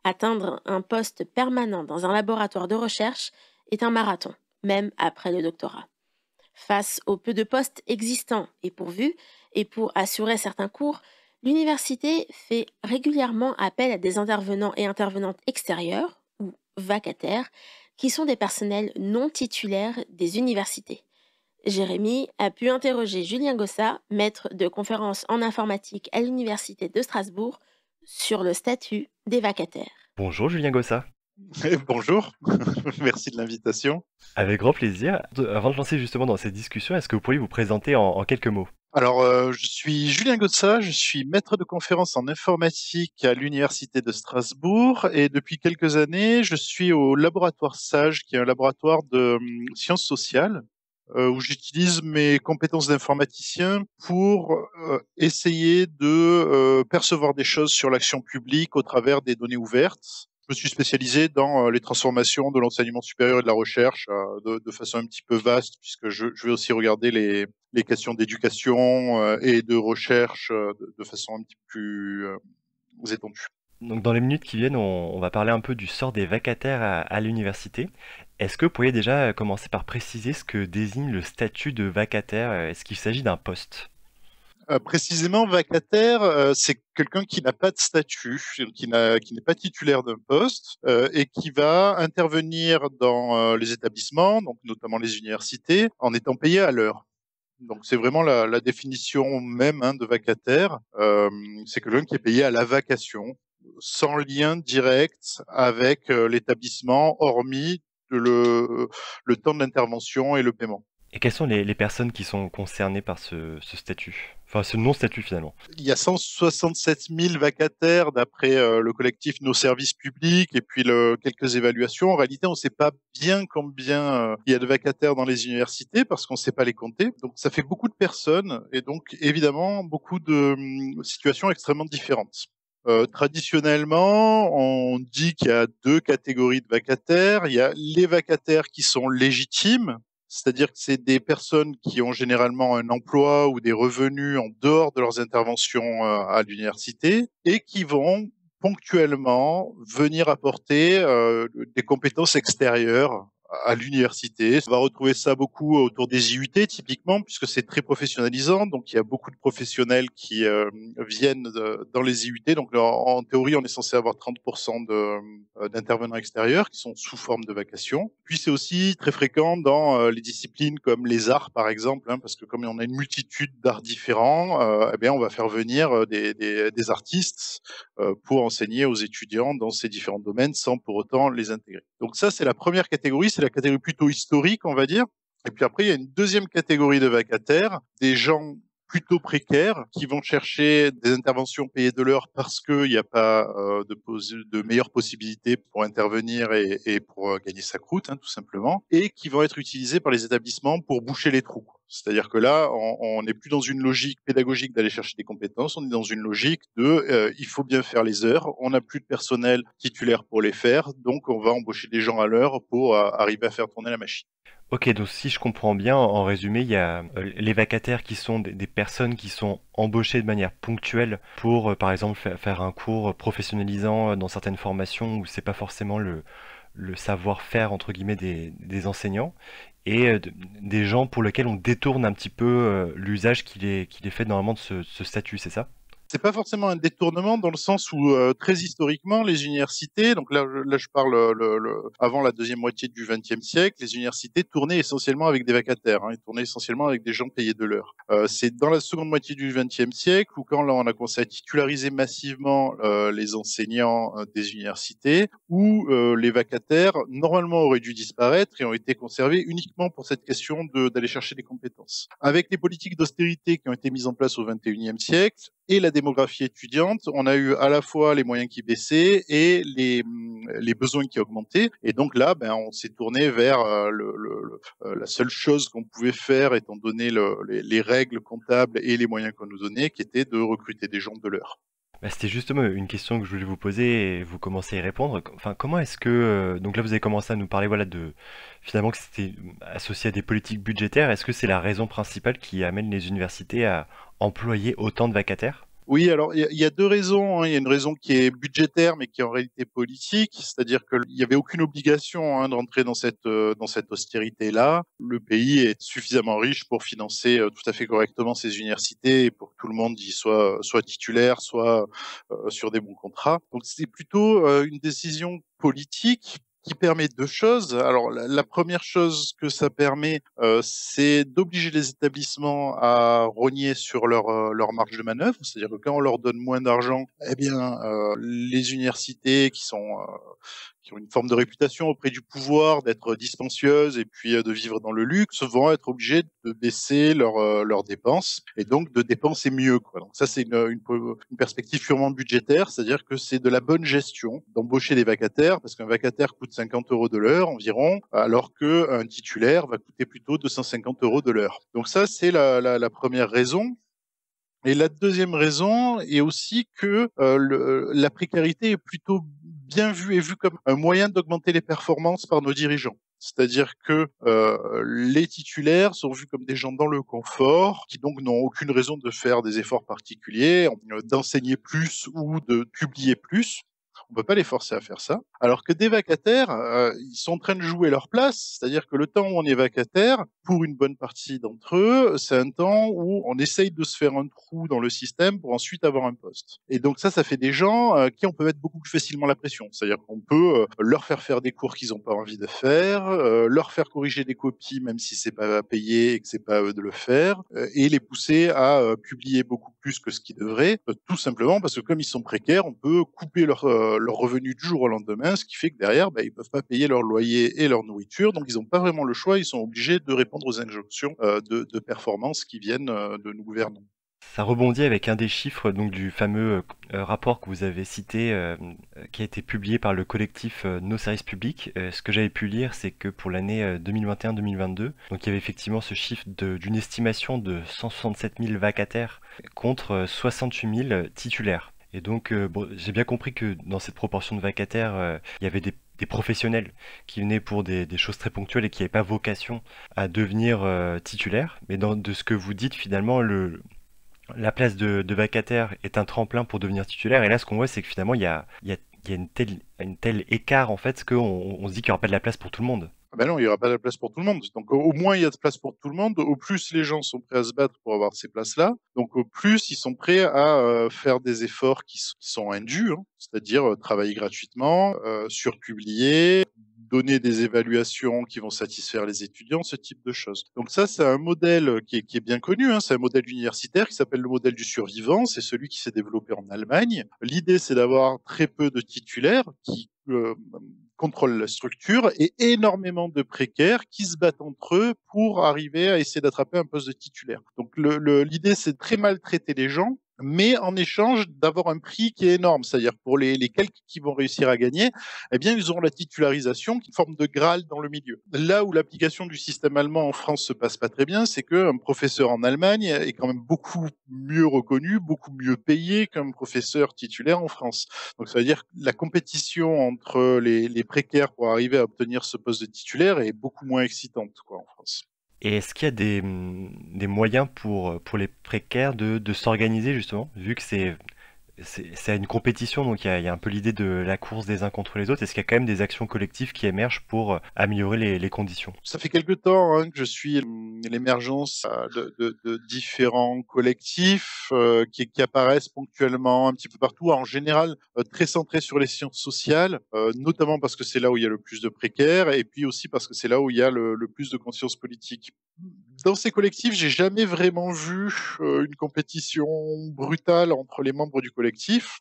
Atteindre un poste permanent dans un laboratoire de recherche est un marathon, même après le doctorat. Face au peu de postes existants et pourvus, et pour assurer certains cours, l'université fait régulièrement appel à des intervenants et intervenantes extérieurs, ou vacataires, qui sont des personnels non titulaires des universités. Jérémy a pu interroger Julien Gossa, maître de conférences en informatique à l'Université de Strasbourg, sur le statut des vacataires. Bonjour Julien Gossa. Bonjour, *laughs* merci de l'invitation. Avec grand plaisir. Avant de lancer justement dans cette discussion, est-ce que vous pourriez vous présenter en, quelques mots? Alors, euh, je suis Julien Gossa, je suis maître de conférence en informatique à l'Université de Strasbourg et depuis quelques années, je suis au laboratoire SAGE, qui est un laboratoire de hum, sciences sociales euh, où j'utilise mes compétences d'informaticien pour euh, essayer de euh, percevoir des choses sur l'action publique au travers des données ouvertes. Je me suis spécialisé dans les transformations de l'enseignement supérieur et de la recherche de, façon un petit peu vaste, puisque je vais aussi regarder les, les questions d'éducation et de recherche de, de, façon un petit peu plus étendue. Donc dans les minutes qui viennent, on, va parler un peu du sort des vacataires à, l'université. Est-ce que vous pourriez déjà commencer par préciser ce que désigne le statut de vacataire Est-ce qu'il s'agit d'un poste? Euh, précisément, vacataire, euh, c'est quelqu'un qui n'a pas de statut, qui, n'est pas titulaire d'un poste euh, et qui va intervenir dans les établissements, donc notamment les universités, en étant payé à l'heure. Donc c'est vraiment la, définition même hein, de vacataire. c'est quelqu'un qui est payé à la vacation sans lien direct avec euh, l'établissement, hormis le, le temps de l'intervention et le paiement. Et quelles sont les, personnes qui sont concernées par ce, statut? Enfin, ce non-statut finalement. Il y a 167 000 vacataires d'après euh, le collectif Nos Services Publics et puis le, quelques évaluations. En réalité, on ne sait pas bien combien euh, il y a de vacataires dans les universités parce qu'on ne sait pas les compter. Donc, ça fait beaucoup de personnes et donc évidemment beaucoup de hum, situations extrêmement différentes. Euh, traditionnellement, on dit qu'il y a deux catégories de vacataires. Il y a les vacataires qui sont légitimes, c'est-à-dire que c'est des personnes qui ont généralement un emploi ou des revenus en dehors de leurs interventions euh, à l'université et qui vont ponctuellement venir apporter euh, des compétences extérieures à l'université. On va retrouver ça beaucoup autour des IUT typiquement, puisque c'est très professionnalisant. Donc il y a beaucoup de professionnels qui euh, viennent dans les IUT. Donc en, théorie, on est censé avoir 30% euh, d'intervenants extérieurs qui sont sous forme de vacation. Puis c'est aussi très fréquent dans euh, les disciplines comme les arts par exemple, hein, parce que comme on a une multitude d'arts différents, eh bien on va faire venir des, des, des artistes pour enseigner aux étudiants dans ces différents domaines sans pour autant les intégrer. Donc ça c'est la première catégorie c'est la catégorie plutôt historique, on va dire. Et puis après, il y a une deuxième catégorie de vacataires, des gens plutôt précaires qui vont chercher des interventions payées de l'heure parce qu'il n'y a pas euh, de, meilleures possibilités pour intervenir et, et pour euh, gagner sa croûte, hein, tout simplement, et qui vont être utilisés par les établissements pour boucher les trous. C'est-à-dire que là, on n'est plus dans une logique pédagogique d'aller chercher des compétences, on est dans une logique de euh, il faut bien faire les heures, on n'a plus de personnel titulaire pour les faire, donc on va embaucher des gens à l'heure pour arriver à faire tourner la machine. Ok, donc si je comprends bien, en résumé, il y a euh, les vacataires qui sont des, personnes qui sont embauchées de manière ponctuelle pour, euh, par exemple, faire un cours professionnalisant euh, dans certaines formations où c'est pas forcément le, savoir-faire entre guillemets des, enseignants, et des gens pour lesquels on détourne un petit peu l'usage qu'il est, est fait normalement de ce, statut, c'est ça? C'est pas forcément un détournement dans le sens où euh, très historiquement les universités, donc là, là je parle euh, le, le, avant la deuxième moitié du XXe siècle, les universités tournaient essentiellement avec des vacataires, hein, ils tournaient essentiellement avec des gens payés de l'heure. Euh, c'est dans la seconde moitié du XXe siècle où quand là on a commencé à titulariser massivement euh, les enseignants des universités, où les vacataires normalement auraient dû disparaître et ont été conservés uniquement pour cette question d'aller chercher des compétences. Avec les politiques d'austérité qui ont été mises en place au XXIe siècle, et la démographie étudiante, on a eu à la fois les moyens qui baissaient et les, les besoins qui augmentaient. Et donc là, ben, on s'est tourné vers euh, euh, la seule chose qu'on pouvait faire, étant donné les, les, règles comptables et les moyens qu'on nous donnait, qui était de recruter des gens de l'heure. Bah, c'était justement une question que je voulais vous poser et vous commencez à y répondre. Enfin, comment est-ce que euh, donc là vous avez commencé à nous parler voilà de finalement que c'était associé à des politiques budgétaires. Est-ce que c'est la raison principale qui amène les universités à employer autant de vacataires? Oui, alors il y, a deux raisons. Hein. Il y a une raison qui est budgétaire, mais qui est en réalité politique, c'est-à-dire qu'il n'y avait aucune obligation hein, d'entrer dans cette euh, dans cette austérité-là. Le pays est suffisamment riche pour financer euh, tout à fait correctement ses universités et pour que tout le monde y soit soit titulaire, soit euh, sur des bons contrats. Donc c'est plutôt une décision politique qui permet deux choses. Alors la, première chose que ça permet, euh, c'est d'obliger les établissements à rogner sur leur euh, leur marge de manœuvre, c'est-à-dire que quand on leur donne moins d'argent, eh bien euh, les universités qui sont qui ont une forme de réputation auprès du pouvoir, d'être dispensieuses et puis euh, de vivre dans le luxe, vont être obligés de baisser leurs euh, leurs dépenses et donc de dépenser mieux. Quoi. Donc ça, c'est une, une, une, perspective purement budgétaire, c'est-à-dire que c'est de la bonne gestion d'embaucher des vacataires, parce qu'un vacataire coûte 50 euros de l'heure environ, alors qu'un titulaire va coûter plutôt 250 euros de l'heure. Donc ça, c'est la, la, la première raison. Et la deuxième raison est aussi que euh, le, la précarité est plutôt bien vue et vue comme un moyen d'augmenter les performances par nos dirigeants. C'est-à-dire que euh, les titulaires sont vus comme des gens dans le confort, qui donc n'ont aucune raison de faire des efforts particuliers, d'enseigner plus ou de publier plus. On peut pas les forcer à faire ça. Alors que des vacataires, euh, ils sont en train de jouer leur place, c'est-à-dire que le temps où on est vacataire, pour une bonne partie d'entre eux, c'est un temps où on essaye de se faire un trou dans le système pour ensuite avoir un poste. Et donc ça, ça fait des gens euh, qui on peut mettre beaucoup plus facilement la pression. C'est-à-dire qu'on peut euh, leur faire faire des cours qu'ils n'ont pas envie de faire, leur faire corriger des copies même si c'est pas payé et que c'est pas eux de le faire, et les pousser à publier beaucoup plus que ce qu'ils devraient, tout simplement parce que comme ils sont précaires, on peut couper leur leur revenu du jour au lendemain, ce qui fait que derrière, bah, ils peuvent pas payer leur loyer et leur nourriture, donc ils n'ont pas vraiment le choix, ils sont obligés de répondre aux injonctions euh, de, performance qui viennent euh, de nos gouvernants. Ça rebondit avec un des chiffres du fameux euh, rapport que vous avez cité, qui a été publié par le collectif Nos services publics. ce que j'avais pu lire, c'est que pour l'année 2021-2022, donc il y avait effectivement ce chiffre d'une estimation de 167 000 vacataires contre 68 000 titulaires. Et donc, euh, j'ai bien compris que dans cette proportion de vacataires, euh, il y avait des, professionnels qui venaient pour des, choses très ponctuelles et qui n'avaient pas vocation à devenir euh, titulaires. Mais dans, de ce que vous dites, finalement, le, la place de, vacataire est un tremplin pour devenir titulaire. Et là, ce qu'on voit, c'est que finalement, il y a, il y une, telle, écart, en fait, qu'on on se dit qu'il n'y aura pas de la place pour tout le monde. Ah ben non, il n'y aura pas de place pour tout le monde. Donc au moins il y a de place pour tout le monde, au plus les gens sont prêts à se battre pour avoir ces places-là, donc au plus ils sont prêts à euh, faire des efforts qui, sont indus, hein. c'est-à-dire euh, travailler gratuitement, euh, surpublier, donner des évaluations qui vont satisfaire les étudiants, ce type de choses. Donc ça, c'est un modèle qui est, qui est bien connu, hein. c'est un modèle universitaire qui s'appelle le modèle du survivant, c'est celui qui s'est développé en Allemagne. L'idée, c'est d'avoir très peu de titulaires qui euh, contrôlent la structure et énormément de précaires qui se battent entre eux pour arriver à essayer d'attraper un poste de titulaire. Donc l'idée, c'est de très maltraiter les gens mais en échange d'avoir un prix qui est énorme. C'est-à-dire pour les, les, quelques qui vont réussir à gagner, eh bien, ils auront la titularisation, qui une forme de Graal dans le milieu. Là où l'application du système allemand en France se passe pas très bien, c'est qu'un professeur en Allemagne est quand même beaucoup mieux reconnu, beaucoup mieux payé qu'un professeur titulaire en France. Donc ça veut dire que la compétition entre les, les précaires pour arriver à obtenir ce poste de titulaire est beaucoup moins excitante quoi, en France. Et est-ce qu'il y a des, moyens pour, pour les précaires de, de s'organiser justement, vu que c'est c'est une compétition, donc il y a, un peu l'idée de la course des uns contre les autres. Est-ce qu'il y a quand même des actions collectives qui émergent pour euh, améliorer les, conditions? Ça fait quelque temps hein, que je suis l'émergence de, de, différents collectifs qui, qui, apparaissent ponctuellement un petit peu partout, en général très centrés sur les sciences sociales, notamment parce que c'est là où il y a le plus de précaires, et puis aussi parce que c'est là où il y a le, le plus de conscience politique dans ces collectifs, j'ai jamais vraiment vu une compétition brutale entre les membres du collectif.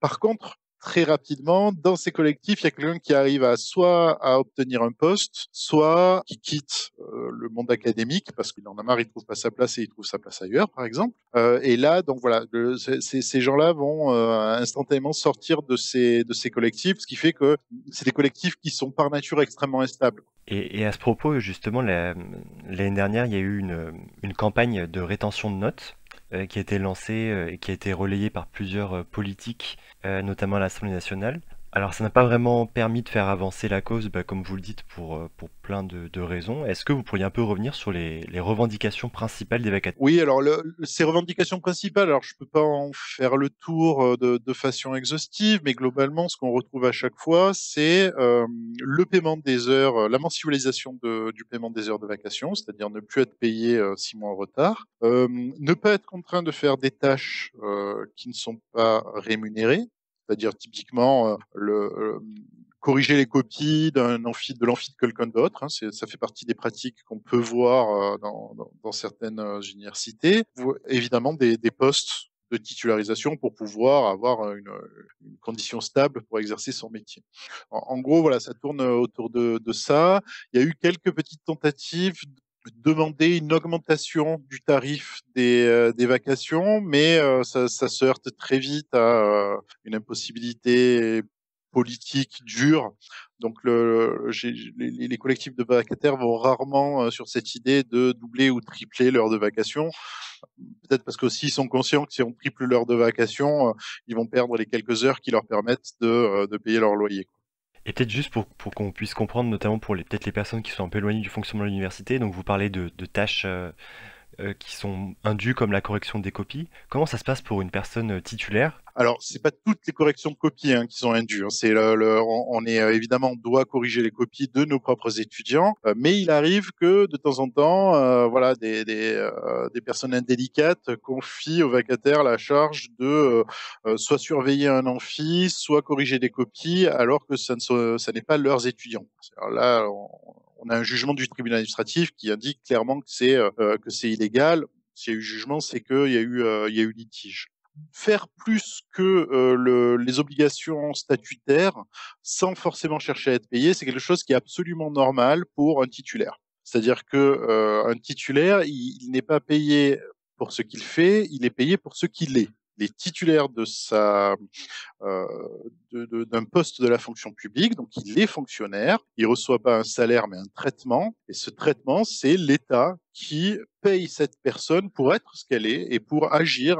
Par contre, très rapidement, dans ces collectifs, il y a quelqu'un qui arrive à soit à obtenir un poste, soit qui quitte euh, le monde académique parce qu'il en a marre, il trouve pas sa place et il trouve sa place ailleurs, par exemple. Euh, et là, donc voilà, ces gens-là vont euh, instantanément sortir de ces de ces collectifs, ce qui fait que c'est des collectifs qui sont par nature extrêmement instables. Et, à ce propos, justement, l'année dernière, il y a eu une, une campagne de rétention de notes qui a été lancé euh, et qui a été relayé par plusieurs euh, politiques, notamment à l'Assemblée nationale. Alors ça n'a pas vraiment permis de faire avancer la cause, bah, comme vous le dites, pour, euh, pour plein de, de raisons. Est-ce que vous pourriez un peu revenir sur les, les revendications principales des vacataires? Oui, alors le, ces revendications principales, alors je peux pas en faire le tour euh, de, de façon exhaustive, mais globalement, ce qu'on retrouve à chaque fois, c'est euh, le paiement des heures, la mensualisation de, du paiement des heures de vacation, c'est-à-dire ne plus être payé six mois en retard, ne pas être contraint de faire des tâches qui ne sont pas rémunérées, c'est-à-dire typiquement euh, le, corriger les copies d'un amphi, de l'amphi de quelqu'un d'autre. Hein, ça fait partie des pratiques qu'on peut voir euh, dans, dans, dans, certaines euh, universités. Évidemment, des, des postes de titularisation pour pouvoir avoir une, une, condition stable pour exercer son métier. En, en, gros, voilà, ça tourne autour de, de ça. Il y a eu quelques petites tentatives demander une augmentation du tarif des, euh, des vacations, mais euh, ça, ça, se heurte très vite à euh, une impossibilité politique dure. Donc le, les, les, collectifs de vacataires vont rarement sur cette idée de doubler ou tripler l'heure de vacation. Peut-être parce qu'aussi ils sont conscients que si on triple l'heure de vacation, ils vont perdre les quelques heures qui leur permettent de, de payer leur loyer. Et peut-être juste pour, qu'on puisse comprendre, notamment pour les, personnes qui sont un peu éloignées du fonctionnement de l'université, donc vous parlez de, de tâches euh, euh, qui sont indues comme la correction des copies. Comment ça se passe pour une personne euh, titulaire? Alors, c'est pas toutes les corrections de copies hein, qui sont indues. Hein. C'est le, on, est euh, évidemment on doit corriger les copies de nos propres étudiants, euh, mais il arrive que de temps en temps, euh, voilà, des, des, des, personnes indélicates confient aux vacataires la charge de soit surveiller un amphi, soit corriger des copies, alors que ça ne ça n'est pas leurs étudiants. Alors là, on, on, a un jugement du tribunal administratif qui indique clairement que c'est que c'est illégal. S'il y a eu jugement, c'est qu'il y a eu il y a eu litige faire plus que euh, le, les obligations statutaires sans forcément chercher à être payé, c'est quelque chose qui est absolument normal pour un titulaire. C'est-à-dire que euh, un titulaire, il n'est pas payé pour ce qu'il fait, il est payé pour ce qu'il est. Les titulaires de sa euh, d'un poste de la fonction publique, donc il est fonctionnaire, il reçoit pas un salaire mais un traitement, et ce traitement c'est l'État qui paye cette personne pour être ce qu'elle est et pour agir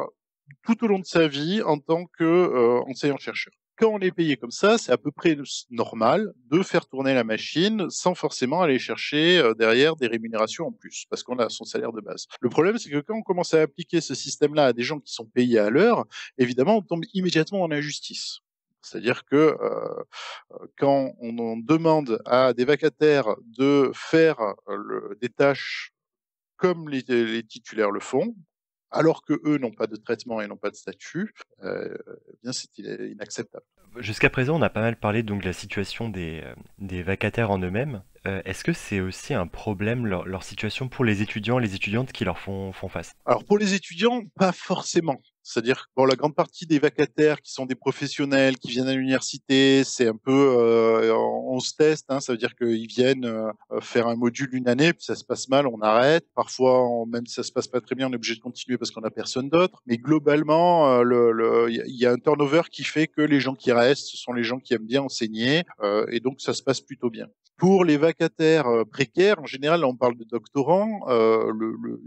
tout au long de sa vie en tant qu'enseignant-chercheur. Euh, Quand on est payé comme ça, c'est à peu près normal de faire tourner la machine sans forcément aller chercher euh, derrière des rémunérations en plus, parce qu'on a son salaire de base. Le problème, c'est que quand on commence à appliquer ce système-là à des gens qui sont payés à l'heure, évidemment, on tombe immédiatement en injustice. C'est-à-dire que euh, quand on, demande à des vacataires de faire le, des tâches comme les, titulaires le font, alors que eux n'ont pas de traitement et n'ont pas de statut, euh, eh bien c'est inacceptable. Jusqu'à présent, on a pas mal parlé donc de la situation des, euh, des vacataires en eux-mêmes. Euh, est-ce que c'est aussi un problème leur, leur, situation pour les étudiants, les étudiantes qui leur font, font face? Alors pour les étudiants, pas forcément. C'est-à-dire bon, la grande partie des vacataires qui sont des professionnels, qui viennent à l'université, c'est un peu, euh, on, se teste, hein, ça veut dire qu'ils viennent euh, faire un module une année, puis ça se passe mal, on arrête. Parfois, même si ça se passe pas très bien, on est obligé de continuer parce qu'on a personne d'autre. Mais globalement, il euh, le, y, y, a un turnover qui fait que les gens qui restent, ce sont les gens qui aiment bien enseigner, euh, et donc ça se passe plutôt bien. Pour les vacataires euh, précaires, en général, on parle de doctorants. le, le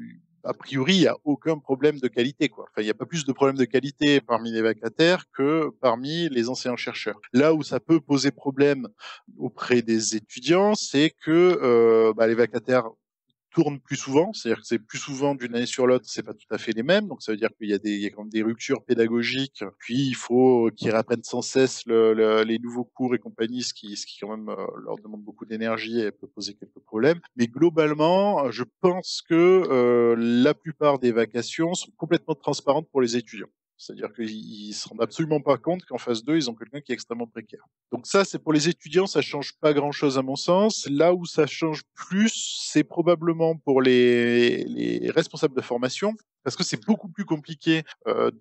a priori, il n'y a aucun problème de qualité. Quoi. Il n'y a pas plus de problèmes de qualité parmi les vacataires que parmi les enseignants-chercheurs. Là où ça peut poser problème auprès des étudiants, c'est que euh, bah, les vacataires tournent plus souvent, c'est-à-dire que c'est plus souvent d'une année sur l'autre, c'est pas tout à fait les mêmes, donc ça veut dire qu'il y a des, il y a quand même des ruptures pédagogiques, puis il faut qu'ils réapprennent sans cesse le, le, les nouveaux cours et compagnie, ce qui, ce qui quand même euh, leur demande beaucoup d'énergie et peut poser quelques problèmes. Mais globalement, je pense que euh, la plupart des vacations sont complètement transparentes pour les étudiants. C'est-à-dire qu'ils se rendent absolument pas compte qu'en phase 2, ils ont quelqu'un qui est extrêmement précaire. Donc ça, c'est pour les étudiants, ça change pas grand-chose à mon sens. Là où ça change plus, c'est probablement pour les, les, responsables de formation, parce que c'est beaucoup plus compliqué euh,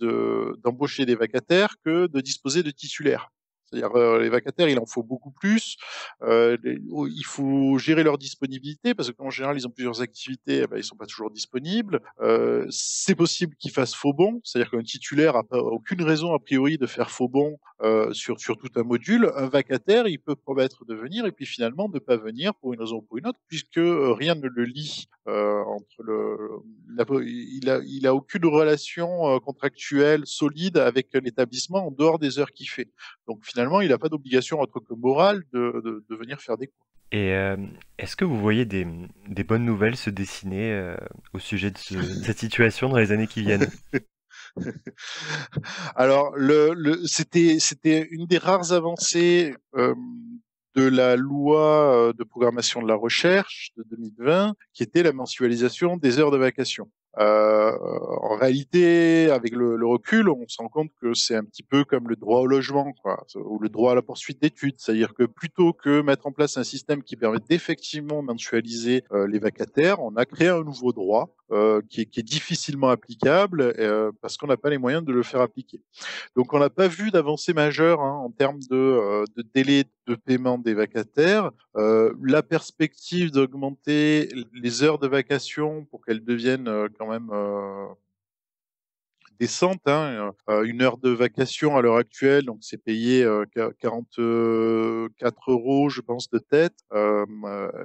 d'embaucher des vacataires que de disposer de titulaires. C'est-à-dire euh, les vacataires, il en faut beaucoup plus. Euh, oh, il faut gérer leur disponibilité parce qu'en général, ils ont plusieurs activités, eh ben, ils sont pas toujours disponibles. Euh, c'est possible qu'ils fassent faux bon, c'est-à-dire qu'un titulaire a pas aucune raison a priori de faire faux bon euh, sur sur tout un module. Un vacataire, il peut promettre de venir et puis finalement ne pas venir pour une raison ou pour une autre, puisque euh, rien ne le lie euh, entre le, la, il a il a aucune relation contractuelle solide avec l'établissement en dehors des heures qu'il fait. Donc finalement, il n'a pas d'obligation autre que morale de, de, de, venir faire des cours. Et euh, est-ce que vous voyez des, des, bonnes nouvelles se dessiner euh, au sujet de, ce, de, cette *laughs* situation dans les années qui viennent? *laughs* Alors, le, le, c'était, c'était une des rares avancées euh, de la loi de programmation de la recherche de 2020, qui était la mensualisation des heures de vacation. Euh, en réalité, avec le, le, recul, on se rend compte que c'est un petit peu comme le droit au logement, quoi, ou le droit à la poursuite d'études. C'est-à-dire que plutôt que mettre en place un système qui permet d'effectivement mensualiser euh, les vacataires, on a créé un nouveau droit euh, qui, est, qui, est, difficilement applicable euh, parce qu'on n'a pas les moyens de le faire appliquer. Donc on n'a pas vu d'avancée majeure hein, en termes de, euh, de, délai paiement des vacataires. Euh, la perspective d'augmenter les heures de vacation pour qu'elles deviennent quand même décente. Hein. Euh, une heure de vacation à l'heure actuelle, donc c'est payé 44 euros, je pense, de tête. Euh,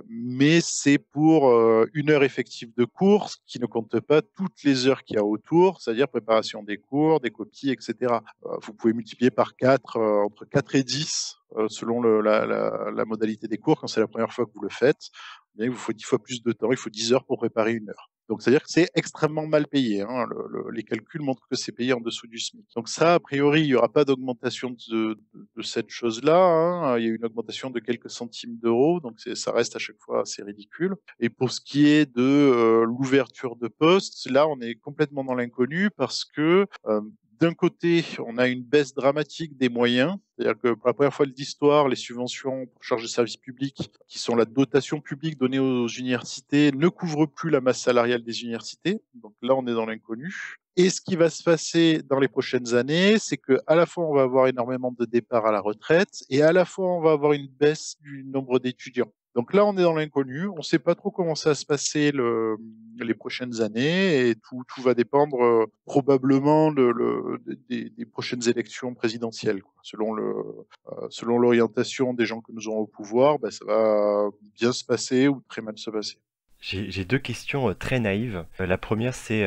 mais c'est pour une heure effective de course qui ne compte pas toutes les heures qu'il y a autour, c'est-à-dire préparation des cours, des copies, etc. vous pouvez multiplier par 4, entre 4 et 10 selon le, la, la, la, modalité des cours quand c'est la première fois que vous le faites. il vous faut 10 fois plus de temps, il faut 10 heures pour préparer une heure. Donc, c'est-à-dire que c'est extrêmement mal payé. Hein. Le, le, les calculs montrent que c'est payé en dessous du SMIC. Donc ça, a priori, il n'y aura pas d'augmentation de, de, de, cette chose-là. Hein. Il y a une augmentation de quelques centimes d'euros, donc ça reste à chaque fois assez ridicule. Et pour ce qui est de euh, l'ouverture de postes, là, on est complètement dans l'inconnu parce que euh, d'un côté, on a une baisse dramatique des moyens, c'est-à-dire que pour la première fois de l'histoire, les subventions pour charge de services publics, qui sont la dotation publique donnée aux universités, ne couvrent plus la masse salariale des universités. Donc là, on est dans l'inconnu. Et ce qui va se passer dans les prochaines années, c'est que à la fois on va avoir énormément de départs à la retraite et à la fois on va avoir une baisse du nombre d'étudiants. Donc là, on est dans l'inconnu. On ne sait pas trop comment ça va se passer le, les prochaines années et tout, va dépendre euh, probablement le, le, des, prochaines élections présidentielles. Euh, selon l'orientation des gens que nous aurons au pouvoir, ben, ça va bien se passer ou très mal se passer. J'ai deux questions euh, très naïves. La première, c'est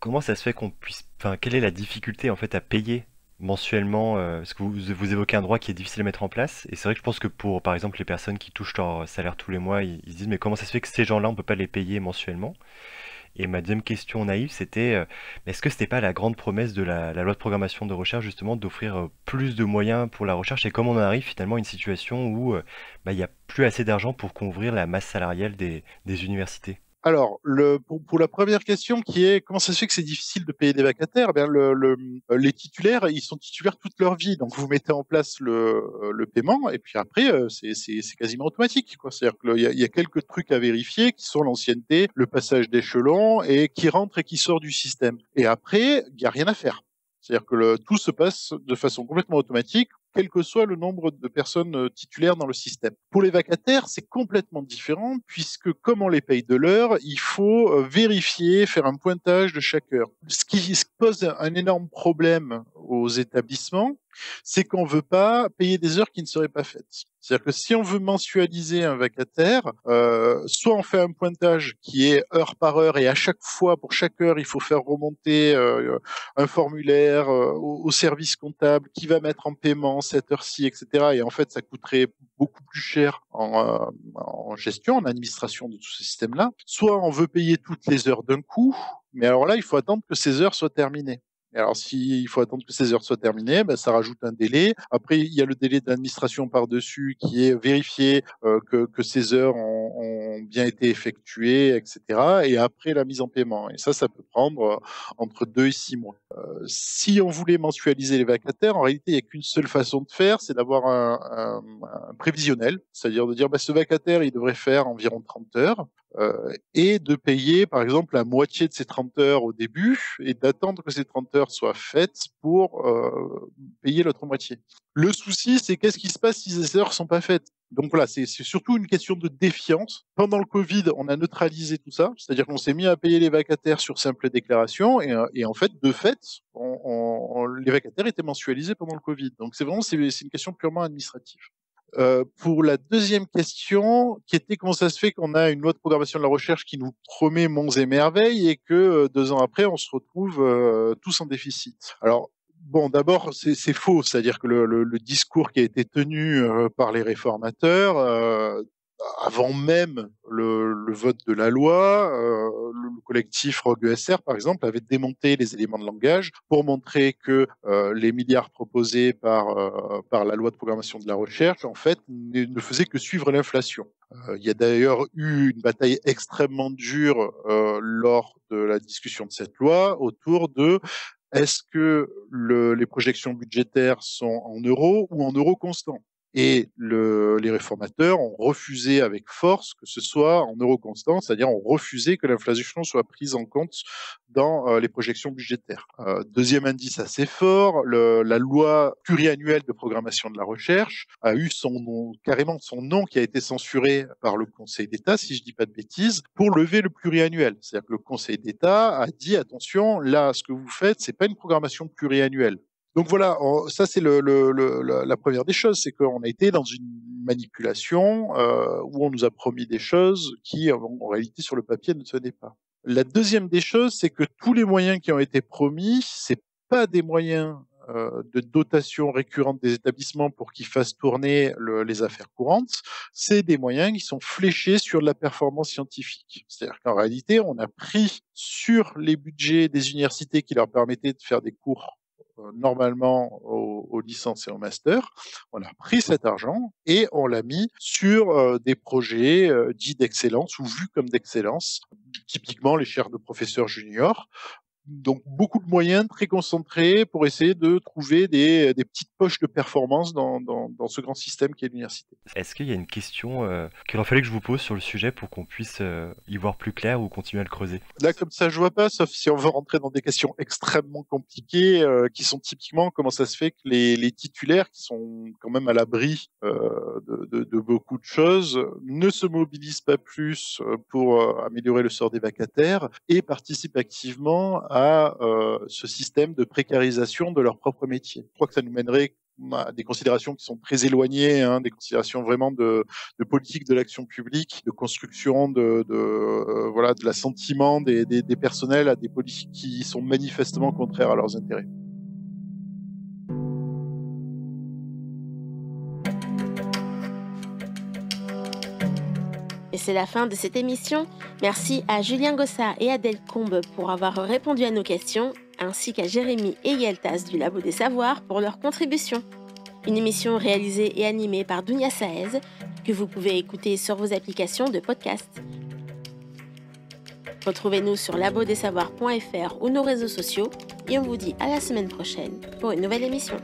comment ça se fait qu'on puisse, enfin, quelle est la difficulté en fait à payer mensuellement Parce que vous, évoquez un droit qui est difficile à mettre en place. Et c'est vrai que je pense que pour, par exemple, les personnes qui touchent leur salaire tous les mois, ils, se disent mais comment ça se fait que ces gens-là, on peut pas les payer mensuellement? Et ma deuxième question naïve, c'était euh, est-ce que c'était pas la grande promesse de la, loi de programmation de recherche, justement, d'offrir euh, plus de moyens pour la recherche? Et comment on arrive finalement à une situation où euh, bah, il n'y a plus assez d'argent pour couvrir la masse salariale des universités? Alors, le, pour, pour, la première question qui est comment ça se fait que c'est difficile de payer des vacataires? Eh bien, le, le, Les titulaires, ils sont titulaires toute leur vie, donc vous mettez en place le, le paiement et puis après euh, c'est quasiment automatique. C'est-à-dire qu'il y, y, a quelques trucs à vérifier qui sont l'ancienneté, le passage d'échelon et qui rentre et qui sort du système. Et après, il n'y a rien à faire. C'est-à-dire que le, tout se passe de façon complètement automatique quel que soit le nombre de personnes euh, titulaires dans le système. Pour les vacataires, c'est complètement différent puisque comme on les paye de l'heure, il faut euh, vérifier, faire un pointage de chaque heure. Ce qui pose un énorme problème aux établissements, c'est qu'on veut pas payer des heures qui ne seraient pas faites. C'est-à-dire que si on veut mensualiser un vacataire, euh, soit on fait un pointage qui est heure par heure et à chaque fois, pour chaque heure, il faut faire remonter euh, un formulaire euh, au, service comptable qui va mettre en paiement cette heure-ci, etc. Et en fait, ça coûterait beaucoup plus cher en, en gestion, en administration de tout ce système-là. Soit on veut payer toutes les heures d'un coup, mais alors là, il faut attendre que ces heures soient terminées alors, s'il faut attendre que ces heures soient terminées, ben, ça rajoute un délai. Après, il y a le délai d'administration par-dessus qui est vérifié euh, que, que, ces heures ont, ont, bien été effectuées, etc. Et après, la mise en paiement. Et ça, ça peut prendre euh, entre deux et six mois. Euh, si on voulait mensualiser les vacataires, en réalité, il n'y a qu'une seule façon de faire, c'est d'avoir un, un, un, prévisionnel, c'est-à-dire de dire, ben, ce vacataire, il devrait faire environ 30 heures. Euh, et de payer par exemple la moitié de ces 30 heures au début et d'attendre que ces 30 heures soient faites pour euh, payer l'autre moitié. Le souci, c'est qu'est-ce qui se passe si ces heures sont pas faites? Donc voilà, c'est surtout une question de défiance. Pendant le Covid, on a neutralisé tout ça, c'est-à-dire qu'on s'est mis à payer les vacataires sur simple déclaration, et, et en fait, de fait, on, on, les vacataires étaient mensualisés pendant le Covid. Donc c'est vraiment c'est une question purement administrative. Euh, pour la deuxième question, qui était comment ça se fait qu'on a une loi de programmation de la recherche qui nous promet monts et merveilles et que euh, deux ans après, on se retrouve euh, tous en déficit? Alors, bon, d'abord, c'est faux, c'est-à-dire que le, le, le, discours qui a été tenu par les réformateurs avant même le, le, vote de la loi, euh, le collectif Rogue ESR, par exemple, avait démonté les éléments de langage pour montrer que euh, les milliards proposés par, euh, par la loi de programmation de la recherche, en fait, ne, faisaient que suivre l'inflation. Euh, il y a d'ailleurs eu une bataille extrêmement dure euh, lors de la discussion de cette loi autour de est-ce que le, les projections budgétaires sont en euros ou en euros constants et le, les réformateurs ont refusé avec force que ce soit en euros c'est-à-dire ont refusé que l'inflation soit prise en compte dans euh, les projections budgétaires. Euh, deuxième indice assez fort, le, la loi pluriannuelle de programmation de la recherche a eu son nom, carrément son nom qui a été censuré par le Conseil d'État, si je dis pas de bêtises, pour lever le pluriannuel. C'est-à-dire que le Conseil d'État a dit attention, là, ce que vous faites, c'est pas une programmation pluriannuelle donc voilà, ça c'est le, le, le, la première des choses, c'est qu'on a été dans une manipulation euh, où on nous a promis des choses qui, en, réalité, sur le papier, ne tenaient pas. La deuxième des choses, c'est que tous les moyens qui ont été promis, c'est pas des moyens euh, de dotation récurrente des établissements pour qu'ils fassent tourner le, les affaires courantes, c'est des moyens qui sont fléchés sur la performance scientifique. C'est-à-dire qu'en réalité, on a pris sur les budgets des universités qui leur permettaient de faire des cours normalement aux, aux, licences et aux masters. On a pris cet argent et on l'a mis sur euh, des projets euh, dits d'excellence ou vus comme d'excellence, typiquement les chaires de professeurs juniors, donc beaucoup de moyens très concentrés pour essayer de trouver des, des petites poches de performance dans, dans, dans ce grand système qui est l'université. Est-ce qu'il y a une question euh, qu'il en fallait que je vous pose sur le sujet pour qu'on puisse euh, y voir plus clair ou continuer à le creuser? Là, comme ça, je vois pas, sauf si on veut rentrer dans des questions extrêmement compliquées, euh, qui sont typiquement comment ça se fait que les, les titulaires, qui sont quand même à l'abri euh, de, de, de, beaucoup de choses, ne se mobilisent pas plus euh, pour euh, améliorer le sort des vacataires et participent activement à euh, ce système de précarisation de leur propre métier. Je crois que ça nous mènerait à des considérations qui sont très éloignées, hein, des considérations vraiment de, de politique de l'action publique, de construction de, de euh, voilà de l'assentiment des, des, des personnels à des politiques qui sont manifestement contraires à leurs intérêts. C'est la fin de cette émission. Merci à Julien Gossard et Adèle Combe pour avoir répondu à nos questions, ainsi qu'à Jérémy et Yeltas du Labo des Savoirs pour leur contribution. Une émission réalisée et animée par Dounia Saez, que vous pouvez écouter sur vos applications de podcast. Retrouvez-nous sur labodesavoirs.fr ou nos réseaux sociaux et on vous dit à la semaine prochaine pour une nouvelle émission.